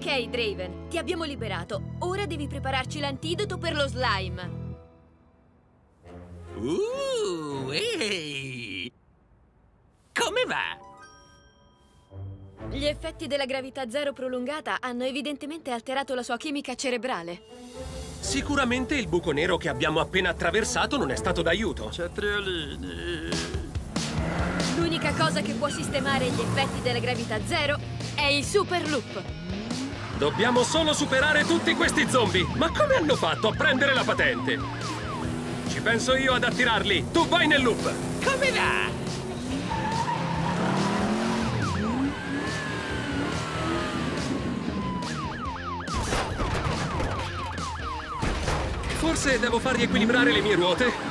Ok, Draven, ti abbiamo liberato. Ora devi prepararci l'antidoto per lo slime. Uh, ehi! Come va? Gli effetti della gravità zero prolungata hanno evidentemente alterato la sua chimica cerebrale. Sicuramente il buco nero che abbiamo appena attraversato non è stato d'aiuto. Cetriolini! L'unica cosa che può sistemare gli effetti della gravità zero è il super loop. Dobbiamo solo superare tutti questi zombie. Ma come hanno fatto a prendere la patente? Ci penso io ad attirarli. Tu vai nel loop. Come va? Forse devo far riequilibrare le mie ruote.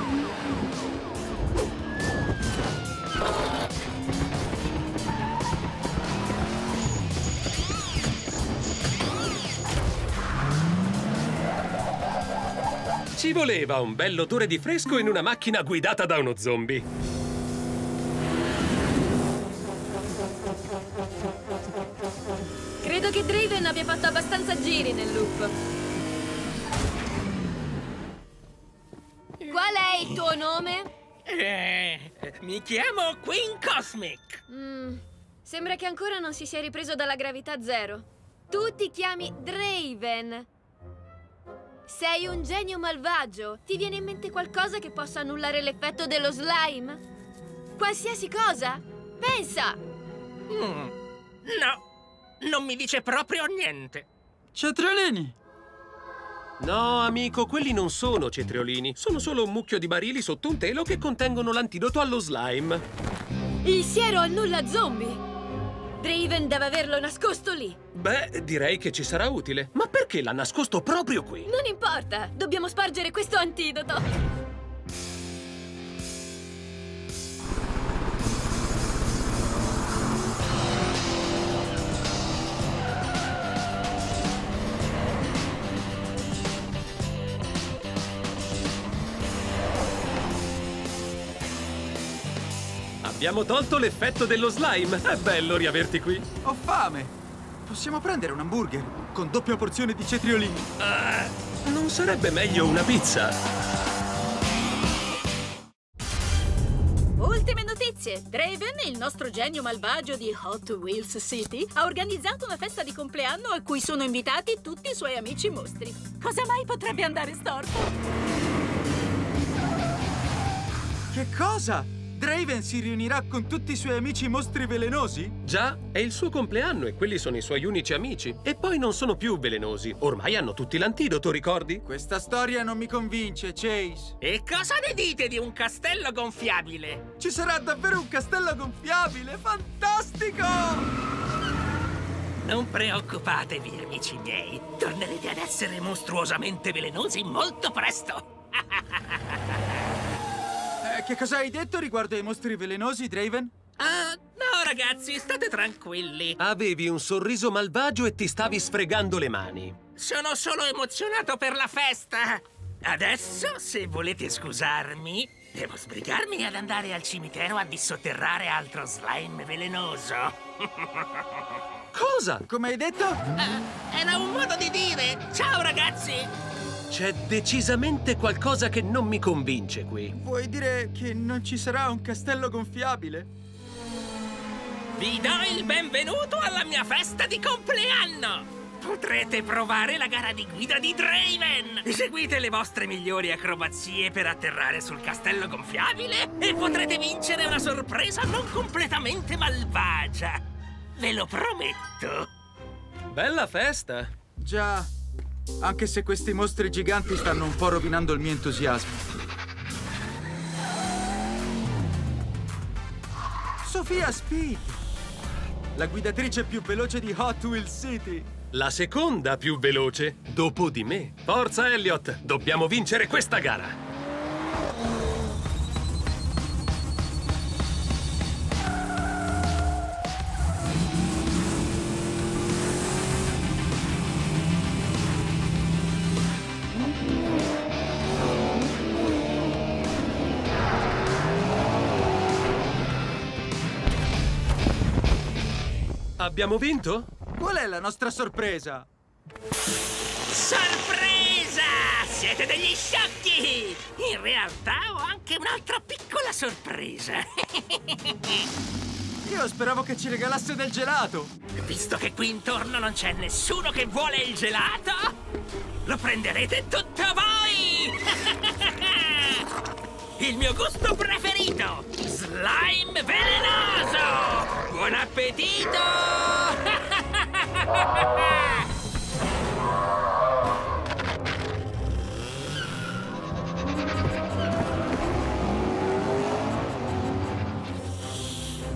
Ci voleva un bell'odore di fresco in una macchina guidata da uno zombie. Credo che Draven abbia fatto abbastanza giri nel loop. Qual è il tuo nome? Eh, mi chiamo Queen Cosmic. Mm, sembra che ancora non si sia ripreso dalla gravità zero. Tu ti chiami Draven. Sei un genio malvagio. Ti viene in mente qualcosa che possa annullare l'effetto dello slime? Qualsiasi cosa? Pensa! Mm, no, non mi dice proprio niente. Cetriolini! No, amico, quelli non sono cetriolini. Sono solo un mucchio di barili sotto un telo che contengono l'antidoto allo slime. Il siero annulla zombie! Draven deve averlo nascosto lì. Beh, direi che ci sarà utile. Ma perché l'ha nascosto proprio qui? Non importa, dobbiamo spargere questo antidoto. Abbiamo tolto l'effetto dello slime. È bello riaverti qui. Ho fame! Possiamo prendere un hamburger con doppia porzione di cetriolini? Non sarebbe meglio una pizza? Ultime notizie. Draven, il nostro genio malvagio di Hot Wheels City, ha organizzato una festa di compleanno a cui sono invitati tutti i suoi amici mostri. Cosa mai potrebbe andare storto? Che cosa? Draven si riunirà con tutti i suoi amici mostri velenosi? Già, è il suo compleanno e quelli sono i suoi unici amici. E poi non sono più velenosi. Ormai hanno tutti l'antidoto, ricordi? Questa storia non mi convince, Chase. E cosa ne dite di un castello gonfiabile? Ci sarà davvero un castello gonfiabile! Fantastico! Non preoccupatevi, amici miei. Tornerete ad essere mostruosamente velenosi molto presto. Eh, che cosa hai detto riguardo ai mostri velenosi, Draven? Ah, no, ragazzi, state tranquilli. Avevi un sorriso malvagio e ti stavi sfregando le mani. Sono solo emozionato per la festa. Adesso, se volete scusarmi, devo sbrigarmi ad andare al cimitero a dissotterrare altro slime velenoso. Cosa? Come hai detto? Ah, era un modo di dire. Ciao, ragazzi. C'è decisamente qualcosa che non mi convince qui. Vuoi dire che non ci sarà un castello gonfiabile? Vi do il benvenuto alla mia festa di compleanno! Potrete provare la gara di guida di Draven! Eseguite le vostre migliori acrobazie per atterrare sul castello gonfiabile e potrete vincere una sorpresa non completamente malvagia! Ve lo prometto! Bella festa! Già, anche se questi mostri giganti stanno un po' rovinando il mio entusiasmo. Sofia Speed! la guidatrice più veloce di Hot Wheels City. La seconda più veloce, dopo di me. Forza, Elliot! Dobbiamo vincere questa gara! Abbiamo vinto? Qual è la nostra sorpresa? Sorpresa! Siete degli sciocchi! In realtà ho anche un'altra piccola sorpresa. Io speravo che ci regalasse del gelato. Visto che qui intorno non c'è nessuno che vuole il gelato, lo prenderete tutto voi! Il mio gusto preferito! Slime velenoso! Buon appetito!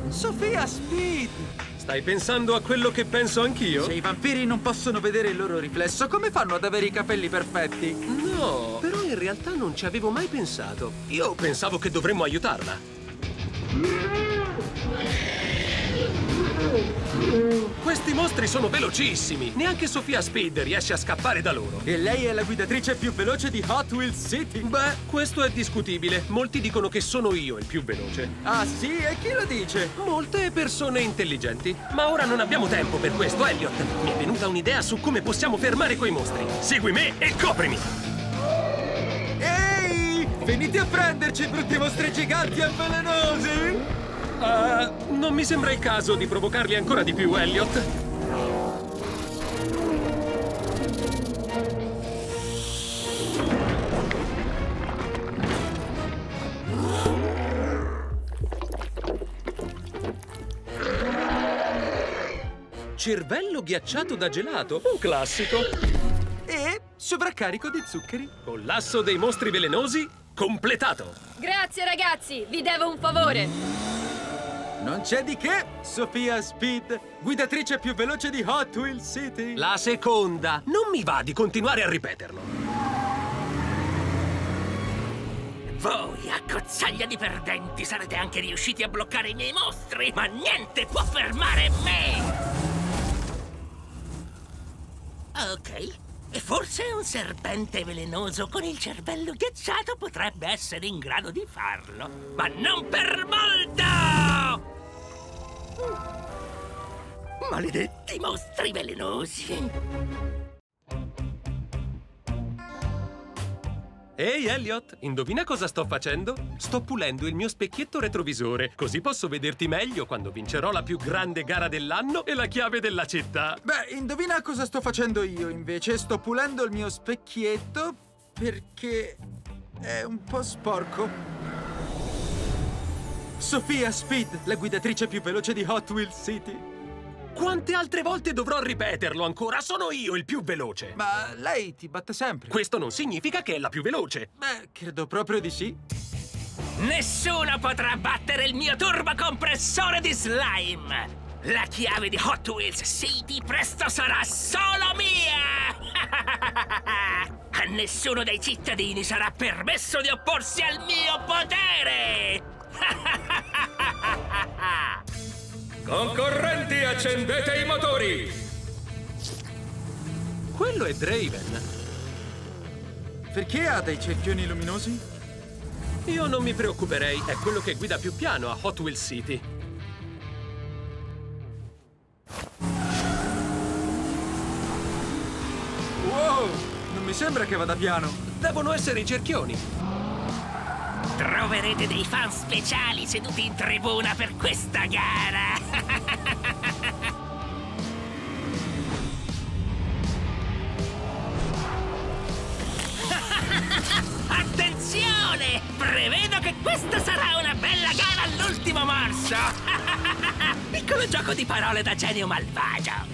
Sofia Speed! Stai pensando a quello che penso anch'io? Se i vampiri non possono vedere il loro riflesso, come fanno ad avere i capelli perfetti? No, in realtà non ci avevo mai pensato. Io pensavo che dovremmo aiutarla. Questi mostri sono velocissimi! Neanche Sofia Speed riesce a scappare da loro. E lei è la guidatrice più veloce di Hot Wheels City. Beh, questo è discutibile. Molti dicono che sono io il più veloce. Ah sì? E chi lo dice? Molte persone intelligenti. Ma ora non abbiamo tempo per questo, Elliot. Mi è venuta un'idea su come possiamo fermare quei mostri. Segui me e coprimi! Venite a prenderci, brutti mostri giganti e velenosi! Uh, non mi sembra il caso di provocarli ancora di più, Elliot. Cervello ghiacciato da gelato, un classico. E sovraccarico di zuccheri. Collasso dei mostri velenosi completato. Grazie ragazzi, vi devo un favore. Non c'è di che! Sofia Speed, guidatrice più veloce di Hot Wheels City. La seconda. Non mi va di continuare a ripeterlo. Voi, accozzaglia di perdenti, sarete anche riusciti a bloccare i miei mostri, ma niente può fermare me! Ok. E forse un serpente velenoso con il cervello ghiacciato potrebbe essere in grado di farlo. Ma non per molto! Maledetti mostri velenosi! Ehi, Elliot, indovina cosa sto facendo? Sto pulendo il mio specchietto retrovisore, così posso vederti meglio quando vincerò la più grande gara dell'anno e la chiave della città. Beh, indovina cosa sto facendo io, invece. Sto pulendo il mio specchietto perché è un po' sporco. Sofia Speed, la guidatrice più veloce di Hot Wheels City. Quante altre volte dovrò ripeterlo ancora? Sono io il più veloce! Ma lei ti batte sempre. Questo non significa che è la più veloce. Beh, credo proprio di sì. Nessuno potrà battere il mio turbocompressore di slime! La chiave di Hot Wheels City presto sarà solo mia! A nessuno dei cittadini sarà permesso di opporsi al mio potere! Concorrenti, accendete i motori! Quello è Draven. Perché ha dei cerchioni luminosi? Io non mi preoccuperei, è quello che guida più piano a Hot Wheels City. Wow! Non mi sembra che vada piano. Devono essere i cerchioni. Troverete dei fan speciali seduti in tribuna per questa gara! Attenzione! Prevedo che questa sarà una bella gara all'ultimo morso! Piccolo gioco di parole da genio malvagio!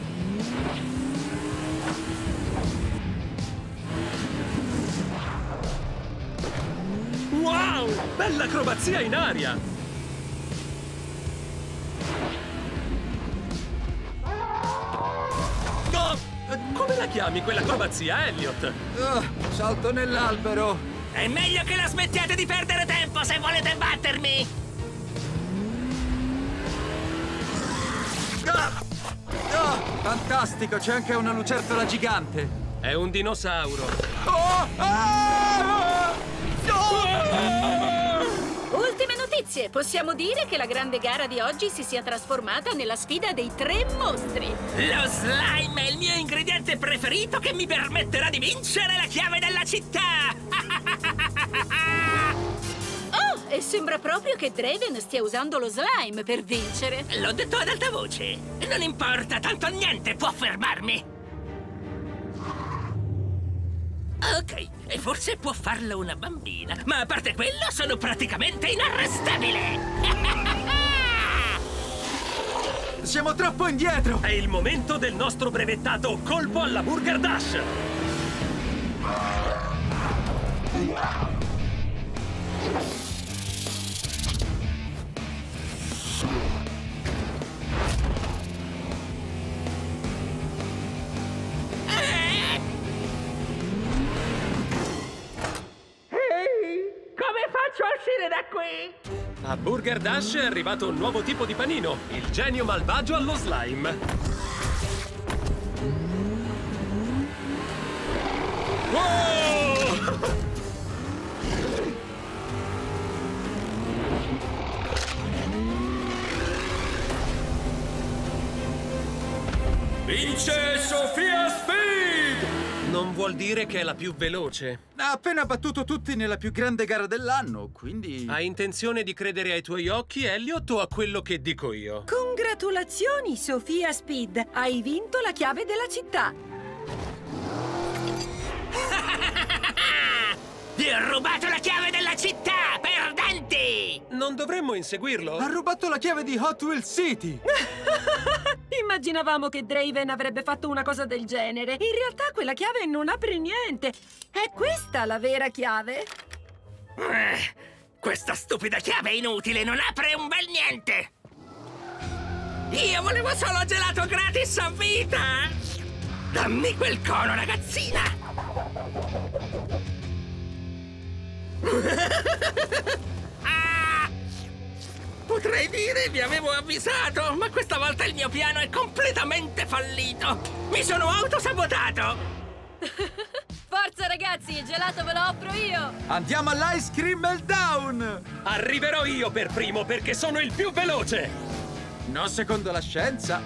Wow! Bella acrobazia in aria! Oh, come la chiami quell'acrobazia, Elliot? Oh, salto nell'albero! È meglio che la smettiate di perdere tempo se volete battermi! Oh, fantastico, c'è anche una lucertola gigante! È un dinosauro! Oh! Ah! Oh! Ultime notizie! Possiamo dire che la grande gara di oggi si sia trasformata nella sfida dei tre mostri. Lo slime è il mio ingrediente preferito che mi permetterà di vincere la chiave della città! Oh, e sembra proprio che Draven stia usando lo slime per vincere. L'ho detto ad alta voce! Non importa, tanto niente può fermarmi! Ok, e forse può farlo una bambina, ma a parte quello sono praticamente inarrestabile! Siamo troppo indietro! È il momento del nostro brevettato colpo alla Burger Dash! Dash è arrivato un nuovo tipo di panino, il genio malvagio allo slime. Vince Sofia Speed! Non vuol dire che è la più veloce. Ha appena battuto tutti nella più grande gara dell'anno, quindi... Hai intenzione di credere ai tuoi occhi, Elliot, o a quello che dico io? Congratulazioni, Sofia Speed! Hai vinto la chiave della città! Vi ho rubato la chiave della città, perdenti! Non dovremmo inseguirlo? Ha rubato la chiave di Hot Wheels City! Immaginavamo che Draven avrebbe fatto una cosa del genere. In realtà quella chiave non apre niente. È questa la vera chiave? Eh, Questa stupida chiave inutile non apre un bel niente! Io volevo solo gelato gratis a vita! Dammi quel cono, ragazzina! Potrei dire vi avevo avvisato, ma questa volta il mio piano è completamente fallito! Mi sono autosabotato! Forza ragazzi, il gelato ve lo offro io! Andiamo all'Ice Cream Meltdown! Arriverò io per primo perché sono il più veloce! Non secondo la scienza.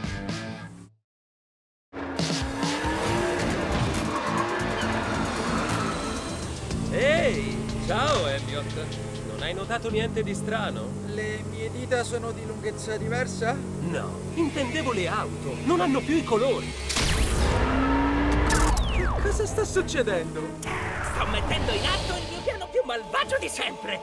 Ehi! Ciao, Elliot! Non hai notato niente di strano? Le mie dita sono di lunghezza diversa? No, intendevo le auto. Non hanno più i colori. Che cosa sta succedendo? Sto mettendo in atto il mio piano più malvagio di sempre!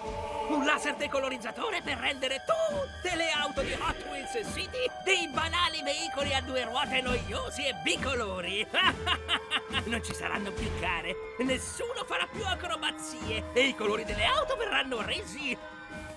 Un laser decolorizzatore per rendere tutte le auto di Hot Wheels City dei banali veicoli a due ruote noiosi e bicolori! non ci saranno più gare, nessuno farà più acrobazie e i colori delle auto verranno resi...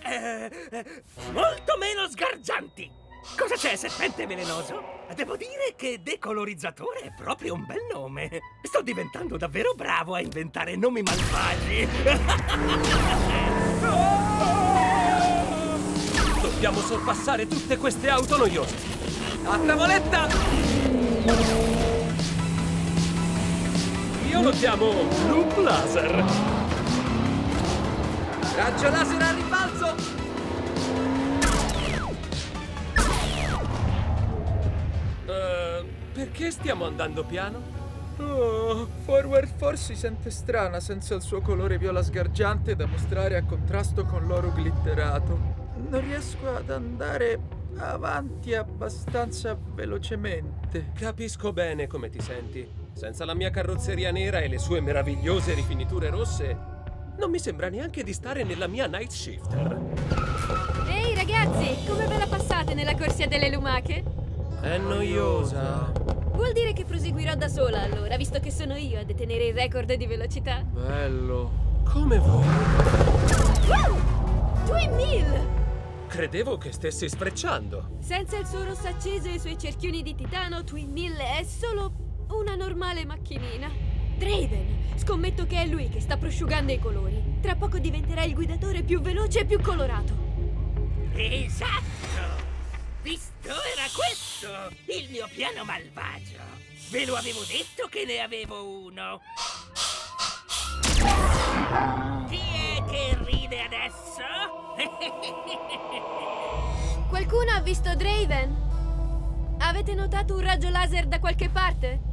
eh, eh, molto meno sgargianti! Cosa c'è, serpente velenoso? Devo dire che decolorizzatore è proprio un bel nome. Sto diventando davvero bravo a inventare nomi malvagi. Dobbiamo sorpassare tutte queste auto noiose. A tavoletta! Io lo chiamo Loop Laser. Raggio laser al ribalzo! Eh, perché stiamo andando piano? Oh, Forward Force si sente strana senza il suo colore viola sgargiante da mostrare a contrasto con l'oro glitterato. Non riesco ad andare avanti abbastanza velocemente. Capisco bene come ti senti. Senza la mia carrozzeria nera e le sue meravigliose rifiniture rosse, non mi sembra neanche di stare nella mia Night Shifter. Ehi ragazzi, come ve la passate nella corsia delle lumache? È noiosa. Vuol dire che proseguirò da sola allora, visto che sono io a detenere il record di velocità. Bello. Come vuoi. Twin Mill! Credevo che stessi sfrecciando. Senza il suo rosso acceso e i suoi cerchioni di titano, Twin Mill è solo una normale macchinina. Draven, scommetto che è lui che sta prosciugando i colori. Tra poco diventerà il guidatore più veloce e più colorato. Esatto! Visto era questo il mio piano malvagio. Ve lo avevo detto che ne avevo uno. Chi è che ride adesso? Qualcuno ha visto Draven? Avete notato un raggio laser da qualche parte?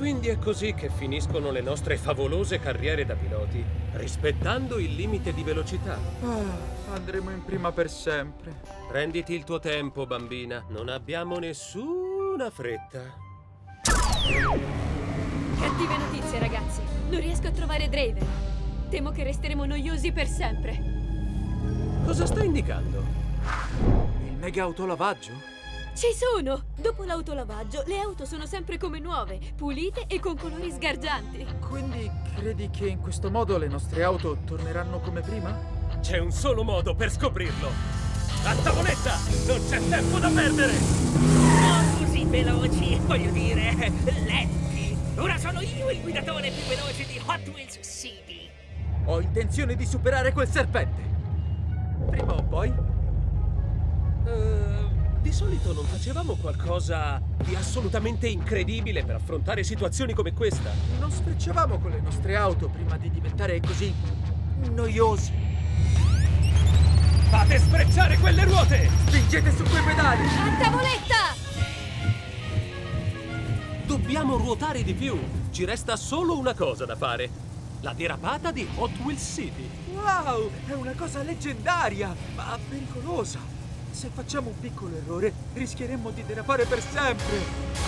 Quindi è così che finiscono le nostre favolose carriere da piloti, rispettando il limite di velocità. Ah, andremo in prima per sempre. Prenditi il tuo tempo, bambina. Non abbiamo nessuna fretta. Cattive notizie, ragazzi. Non riesco a trovare Draven. Temo che resteremo noiosi per sempre. Cosa sta indicando? Il mega autolavaggio? Ci sono! Dopo l'autolavaggio, le auto sono sempre come nuove, pulite e con colori sgargianti. Quindi credi che in questo modo le nostre auto torneranno come prima? C'è un solo modo per scoprirlo. A tavoletta! Non c'è tempo da perdere! Non così veloci, voglio dire, lenti. Ora sono io il guidatore più veloce di Hot Wheels City. Ho intenzione di superare quel serpente. Prima o poi? Eh, di solito non facevamo qualcosa di assolutamente incredibile per affrontare situazioni come questa. Non sfrecciavamo con le nostre auto prima di diventare così noiosi. Fate sfrecciare quelle ruote! Spingete su quei pedali! A tavoletta! Dobbiamo ruotare di più. Ci resta solo una cosa da fare. La derapata di Hot Wheels City. Wow, è una cosa leggendaria, ma pericolosa. Se facciamo un piccolo errore, rischieremmo di derapare per sempre.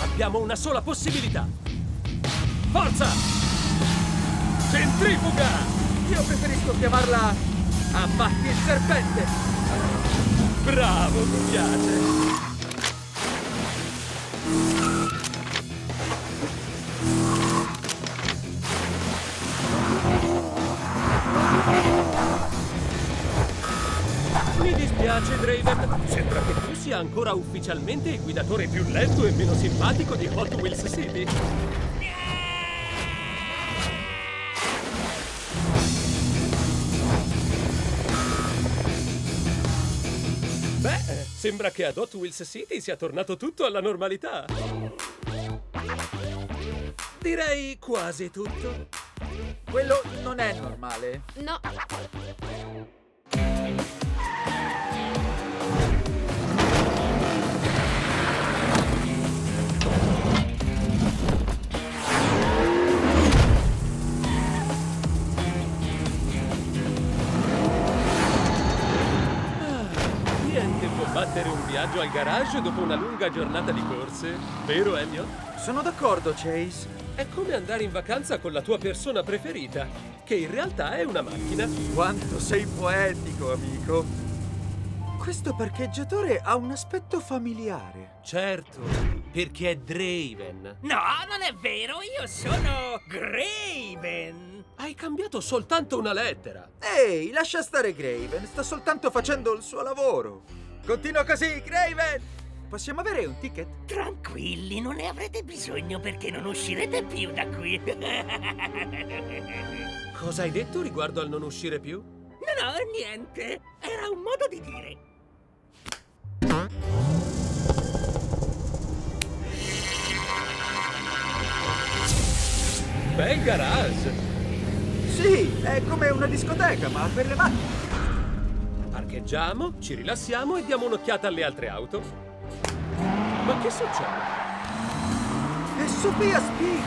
Abbiamo una sola possibilità. Forza! Centrifuga! Io preferisco chiamarla Abbatti il serpente. Bravo, mi piace. Mi dispiace, Draven. Sembra che tu sia ancora ufficialmente il guidatore più lento e meno simpatico di Hot Wheels City. Beh, sembra che ad Hot Wheels City sia tornato tutto alla normalità. Direi quasi tutto. Quello non è normale. No. Garage dopo una lunga giornata di corse, vero Elliot? Sono d'accordo, Chase. È come andare in vacanza con la tua persona preferita, che in realtà è una macchina. Quanto sei poetico, amico. Questo parcheggiatore ha un aspetto familiare. Certo, perché è Draven. No, non è vero, io sono Graven. Hai cambiato soltanto una lettera. Ehi, lascia stare Graven, sta soltanto facendo il suo lavoro. Continua così, Graven! Possiamo avere un ticket? Tranquilli, non ne avrete bisogno perché non uscirete più da qui. Cosa hai detto riguardo al non uscire più? No, no, niente. Era un modo di dire. Bel garage! Sì, è come una discoteca, ma per le macchine. Parcheggiamo, ci rilassiamo e diamo un'occhiata alle altre auto. Ma che succede? È Sofia Speed!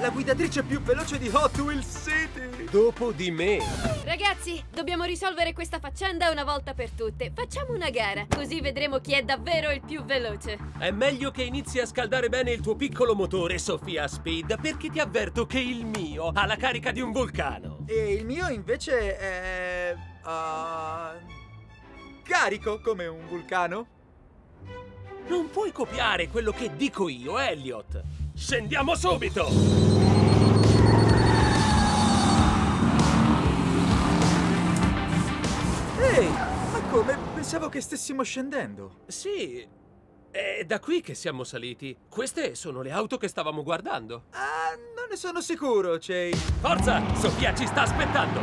La guidatrice più veloce di Hot Wheels City! Dopo di me. Ragazzi, dobbiamo risolvere questa faccenda una volta per tutte. Facciamo una gara, così vedremo chi è davvero il più veloce. È meglio che inizi a scaldare bene il tuo piccolo motore, Sofia Speed, perché ti avverto che il mio ha la carica di un vulcano. E il mio invece è... uh, carico come un vulcano? Non puoi copiare quello che dico io, Elliot. Scendiamo subito! Ehi, ma come? Pensavo che stessimo scendendo. Sì, È da qui che siamo saliti. Queste sono le auto che stavamo guardando. Ah, non ne sono sicuro, Chase. Forza! Sofia ci sta aspettando!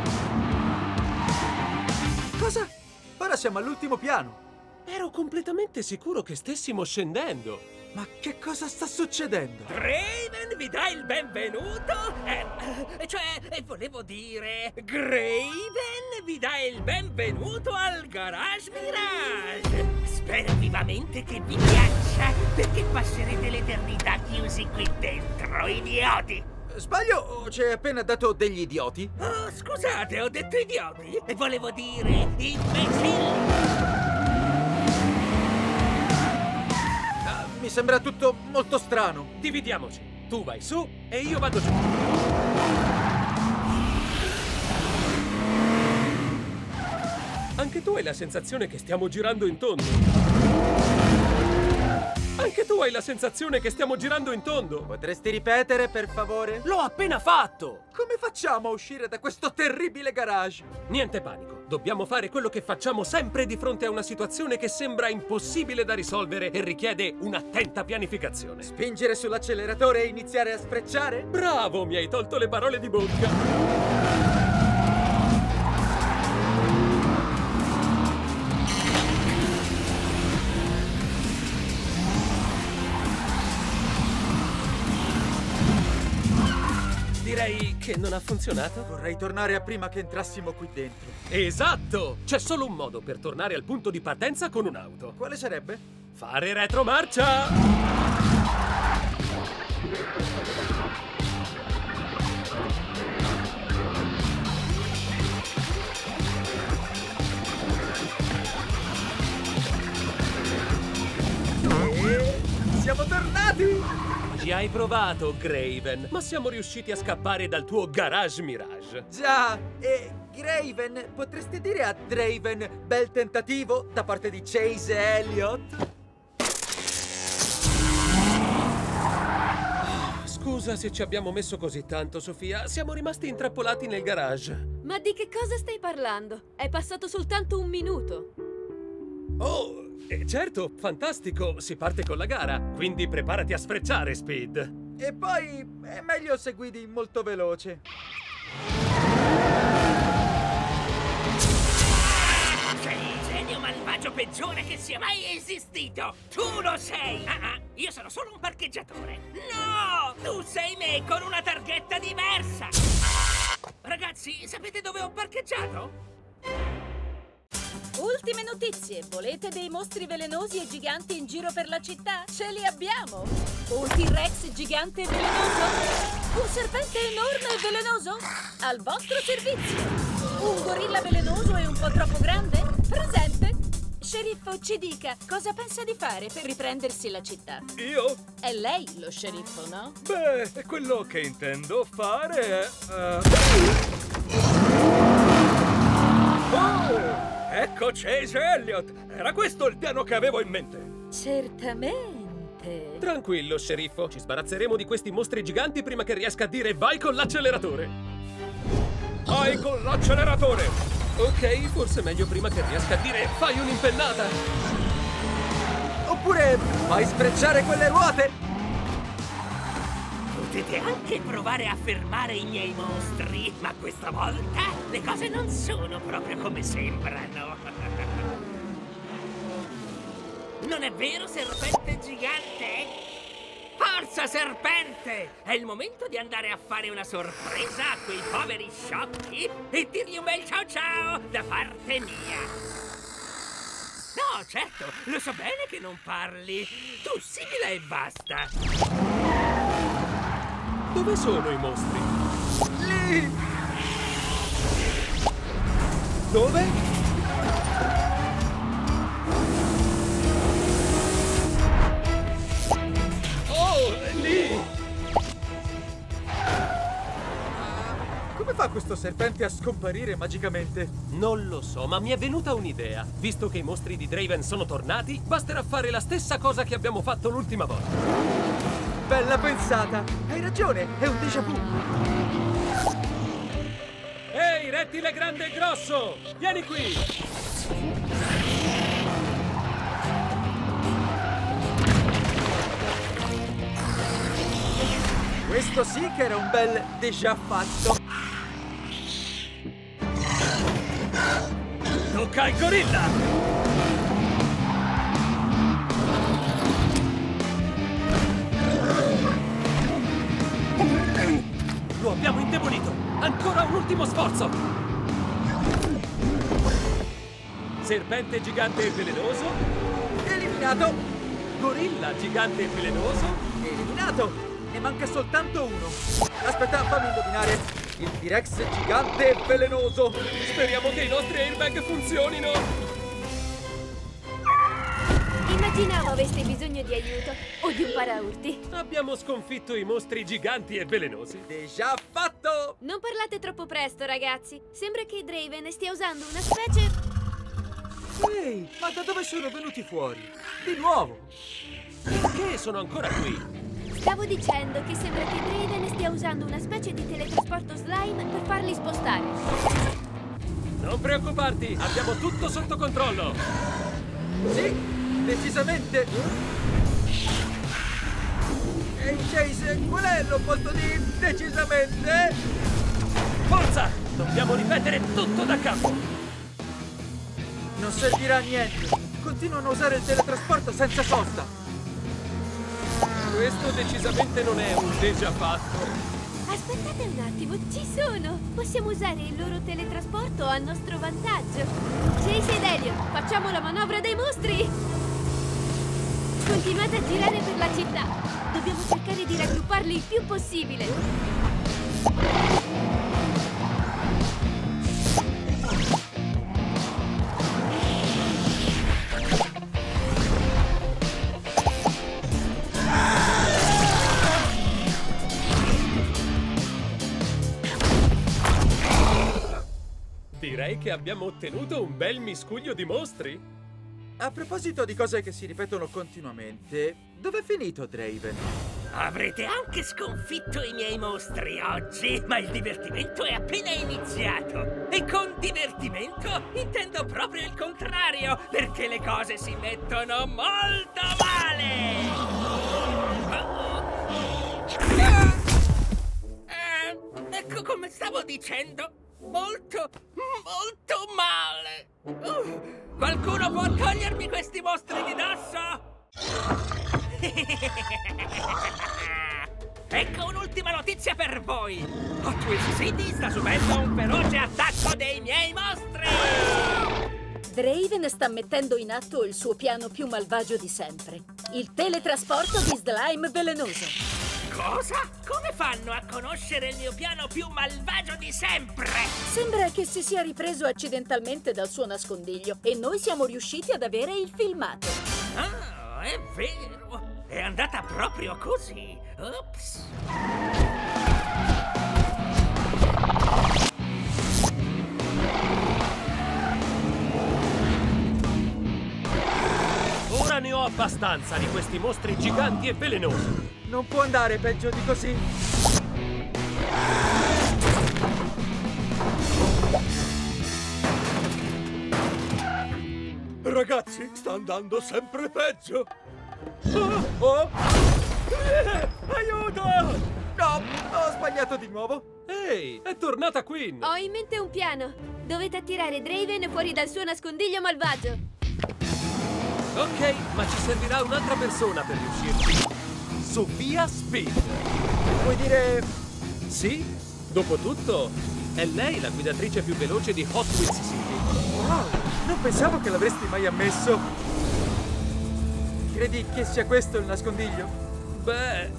Cosa? Ora siamo all'ultimo piano. Ero completamente sicuro che stessimo scendendo. Ma che cosa sta succedendo? Draven vi dà il benvenuto? Eh, eh, cioè, eh, volevo dire, Graven vi dà il benvenuto al Garage Mirage. Spero vivamente che vi piaccia, perché passerete l'eternità chiusi qui dentro, idioti. Sbaglio o ci hai appena dato degli idioti? Oh, scusate, ho detto idioti? E volevo dire imbecilli. Mi sembra tutto molto strano. Dividiamoci. Tu vai su e io vado giù. Anche tu hai la sensazione che stiamo girando in tondo. Anche tu hai la sensazione che stiamo girando in tondo. Potresti ripetere, per favore? L'ho appena fatto! Come facciamo a uscire da questo terribile garage? Niente panico. Dobbiamo fare quello che facciamo sempre di fronte a una situazione che sembra impossibile da risolvere e richiede un'attenta pianificazione. Spingere sull'acceleratore e iniziare a sfrecciare? Bravo, mi hai tolto le parole di bocca. Che non ha funzionato. Vorrei tornare a prima che entrassimo qui dentro. Esatto! C'è solo un modo per tornare al punto di partenza con un'auto. Quale sarebbe? Fare retromarcia! Siamo tornati! Ci hai provato, Graven, ma siamo riusciti a scappare dal tuo Garage Mirage. Già, e Graven, potresti dire a Draven bel tentativo da parte di Chase e Elliot? Scusa se ci abbiamo messo così tanto, Sofia. Siamo rimasti intrappolati nel garage. Ma di che cosa stai parlando? È passato soltanto un minuto. Oh, eh, certo, fantastico. Si parte con la gara. Quindi preparati a sfrecciare, Speed. E poi è meglio se guidi molto veloce. Sei il genio malvagio peggiore che sia mai esistito! Tu lo sei! Ah, ah, io sono solo un parcheggiatore! No! Tu sei me con una targhetta diversa! Ragazzi, sapete dove ho parcheggiato? Ultime notizie. Volete dei mostri velenosi e giganti in giro per la città? Ce li abbiamo! Un T-Rex gigante e velenoso? Un serpente enorme e velenoso? Al vostro servizio! Un gorilla velenoso e un po' troppo grande? Presente! Sceriffo, ci dica, cosa pensa di fare per riprendersi la città? Io? È lei lo sceriffo, no? Beh, quello che intendo fare è... eh, Oh! Ecco Chase Elliott! Era questo il piano che avevo in mente! Certamente. Tranquillo, sceriffo. Ci sbarazzeremo di questi mostri giganti prima che riesca a dire vai con l'acceleratore. Vai con l'acceleratore! Ok, forse meglio prima che riesca a dire fai un'impennata. Oppure fai sfrecciare quelle ruote? Potete anche provare a fermare i miei mostri, ma questa volta le cose non sono proprio come sembrano. Non è vero, serpente gigante? Forza, serpente! È il momento di andare a fare una sorpresa a quei poveri sciocchi e dirgli un bel ciao ciao da parte mia. No, certo, lo so bene che non parli. Tu sigla e basta. Dove sono i mostri? Lì! Dove? Oh, lì! Come fa questo serpente a scomparire magicamente? Non lo so, ma mi è venuta un'idea. Visto che i mostri di Draven sono tornati, basterà fare la stessa cosa che abbiamo fatto l'ultima volta bella pensata! Hai ragione, è un déjà vu! Ehi, rettile grande e grosso! Vieni qui! Questo sì che era un bel déjà fatto! Tocca il gorilla! Indebolito! Ancora un ultimo sforzo! Serpente gigante velenoso. Eliminato! Gorilla gigante velenoso. Eliminato! Ne manca soltanto uno. Aspetta, fammi indovinare. Il T-Rex gigante velenoso. Speriamo che i nostri airbag funzionino! Immaginavo aveste bisogno di aiuto o di un paraurti. Abbiamo sconfitto i mostri giganti e velenosi. Déjà fatto! Non parlate troppo presto, ragazzi. Sembra che Draven stia usando una specie... Ehi, ma da dove sono venuti fuori? Di nuovo! Perché sono ancora qui? Stavo dicendo che sembra che Draven stia usando una specie di teletrasporto slime per farli spostare. Non preoccuparti, abbiamo tutto sotto controllo. Sì, decisamente! Ehi, Chase, qual è l'opposto di decisamente? Forza! Dobbiamo ripetere tutto da capo. Non servirà a niente. Continuano a usare il teletrasporto senza sosta. Questo decisamente non è un déjà fatto. Aspettate un attimo, ci sono! Possiamo usare il loro teletrasporto a nostro vantaggio. Chase ed Elliot, facciamo la manovra dei mostri! Continuate a girare per la città. Dobbiamo cercare di raggrupparli il più possibile. Direi che abbiamo ottenuto un bel miscuglio di mostri. A proposito di cose che si ripetono continuamente, dov'è finito Draven? Avrete anche sconfitto i miei mostri oggi, ma il divertimento è appena iniziato. E con divertimento intendo proprio il contrario, perché le cose si mettono molto male! Eh, ecco come stavo dicendo, molto, molto male! Uh, qualcuno può togliermi questi mostri di dosso? Ecco un'ultima notizia per voi! Hot Wheels City sta subendo un feroce attacco dei miei mostri! Draven sta mettendo in atto il suo piano più malvagio di sempre. Il teletrasporto di slime velenoso. Cosa? Come fanno a conoscere il mio piano più malvagio di sempre? Sembra che si sia ripreso accidentalmente dal suo nascondiglio e noi siamo riusciti ad avere il filmato. Ah, è vero! È andata proprio così! Ops! Ora ne ho abbastanza di questi mostri giganti e velenosi. Non può andare peggio di così. Ragazzi, sta andando sempre peggio! Oh! Eh, aiuto! No, ho sbagliato di nuovo. Ehi, è tornata Queen! Ho in mente un piano. Dovete attirare Draven fuori dal suo nascondiglio malvagio. Ok, ma ci servirà un'altra persona per riuscirci. Sofia Speed. Vuoi dire... Sì, dopotutto, è lei la guidatrice più veloce di Hot Wheels City. Wow, non pensavo che l'avresti mai ammesso. Credi che sia questo il nascondiglio? Beh,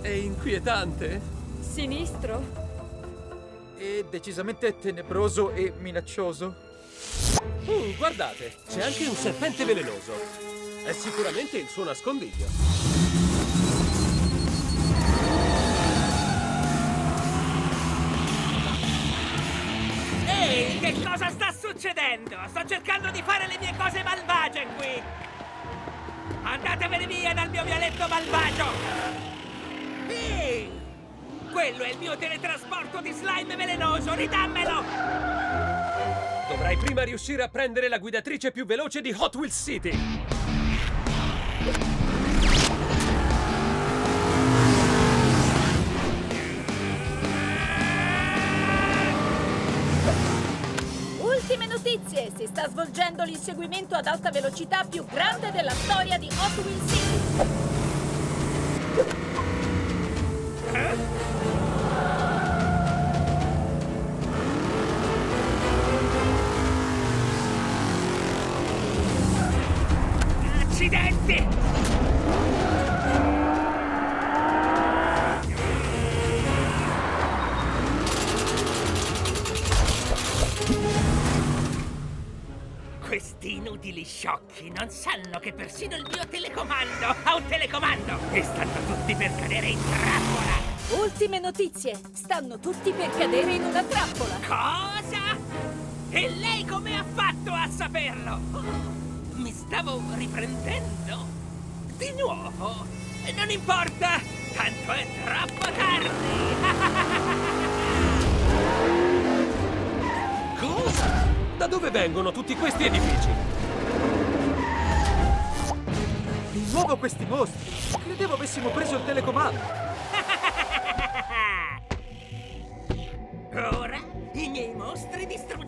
è inquietante. Sinistro? È decisamente tenebroso e minaccioso. Uh, guardate, c'è anche un serpente velenoso. È sicuramente il suo nascondiglio. Ehi, che cosa sta succedendo? Sto cercando di fare le mie cose malvagie qui! Andatevene via dal mio vialetto malvagio! Ehi! Quello è il mio teletrasporto di slime velenoso, ridammelo! Dovrai prima riuscire a prendere la guidatrice più veloce di Hot Wheels City. Ultime notizie! Si sta svolgendo l'inseguimento ad alta velocità più grande della storia di Hot Wheels City. Notizie! Stanno tutti per cadere in una trappola. Cosa? E lei come ha fatto a saperlo? Mi stavo riprendendo? Di nuovo? Non importa! Tanto è troppo tardi! Cosa? Da dove vengono tutti questi edifici? Di nuovo questi mostri! Credevo avessimo preso il telecomando!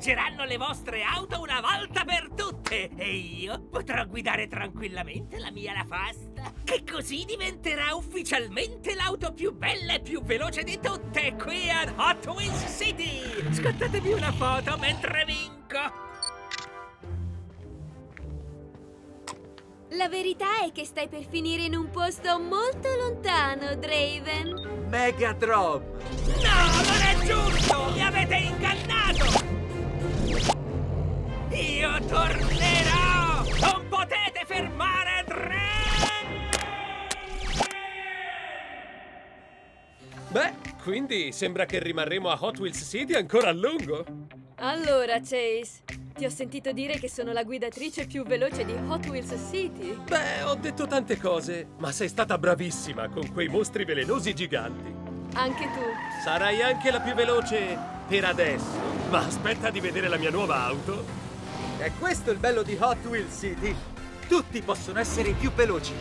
Distruggeranno le vostre auto una volta per tutte e io potrò guidare tranquillamente la mia La Fasta, che così diventerà ufficialmente l'auto più bella e più veloce di tutte qui ad Hot Wheels City! Scattatevi una foto mentre vinco! La verità è che stai per finire in un posto molto lontano, Draven. Mega Drop! No, non è giusto! Mi avete ingannato! Io tornerò! Non potete fermare Dre! Beh, quindi sembra che rimarremo a Hot Wheels City ancora a lungo. Allora, Chase, ti ho sentito dire che sono la guidatrice più veloce di Hot Wheels City. Beh, ho detto tante cose, ma sei stata bravissima con quei mostri velenosi giganti. Anche tu. Sarai anche la più veloce per adesso. Ma aspetta di vedere la mia nuova auto. È questo il bello di Hot Wheels City! Tutti possono essere i più veloci!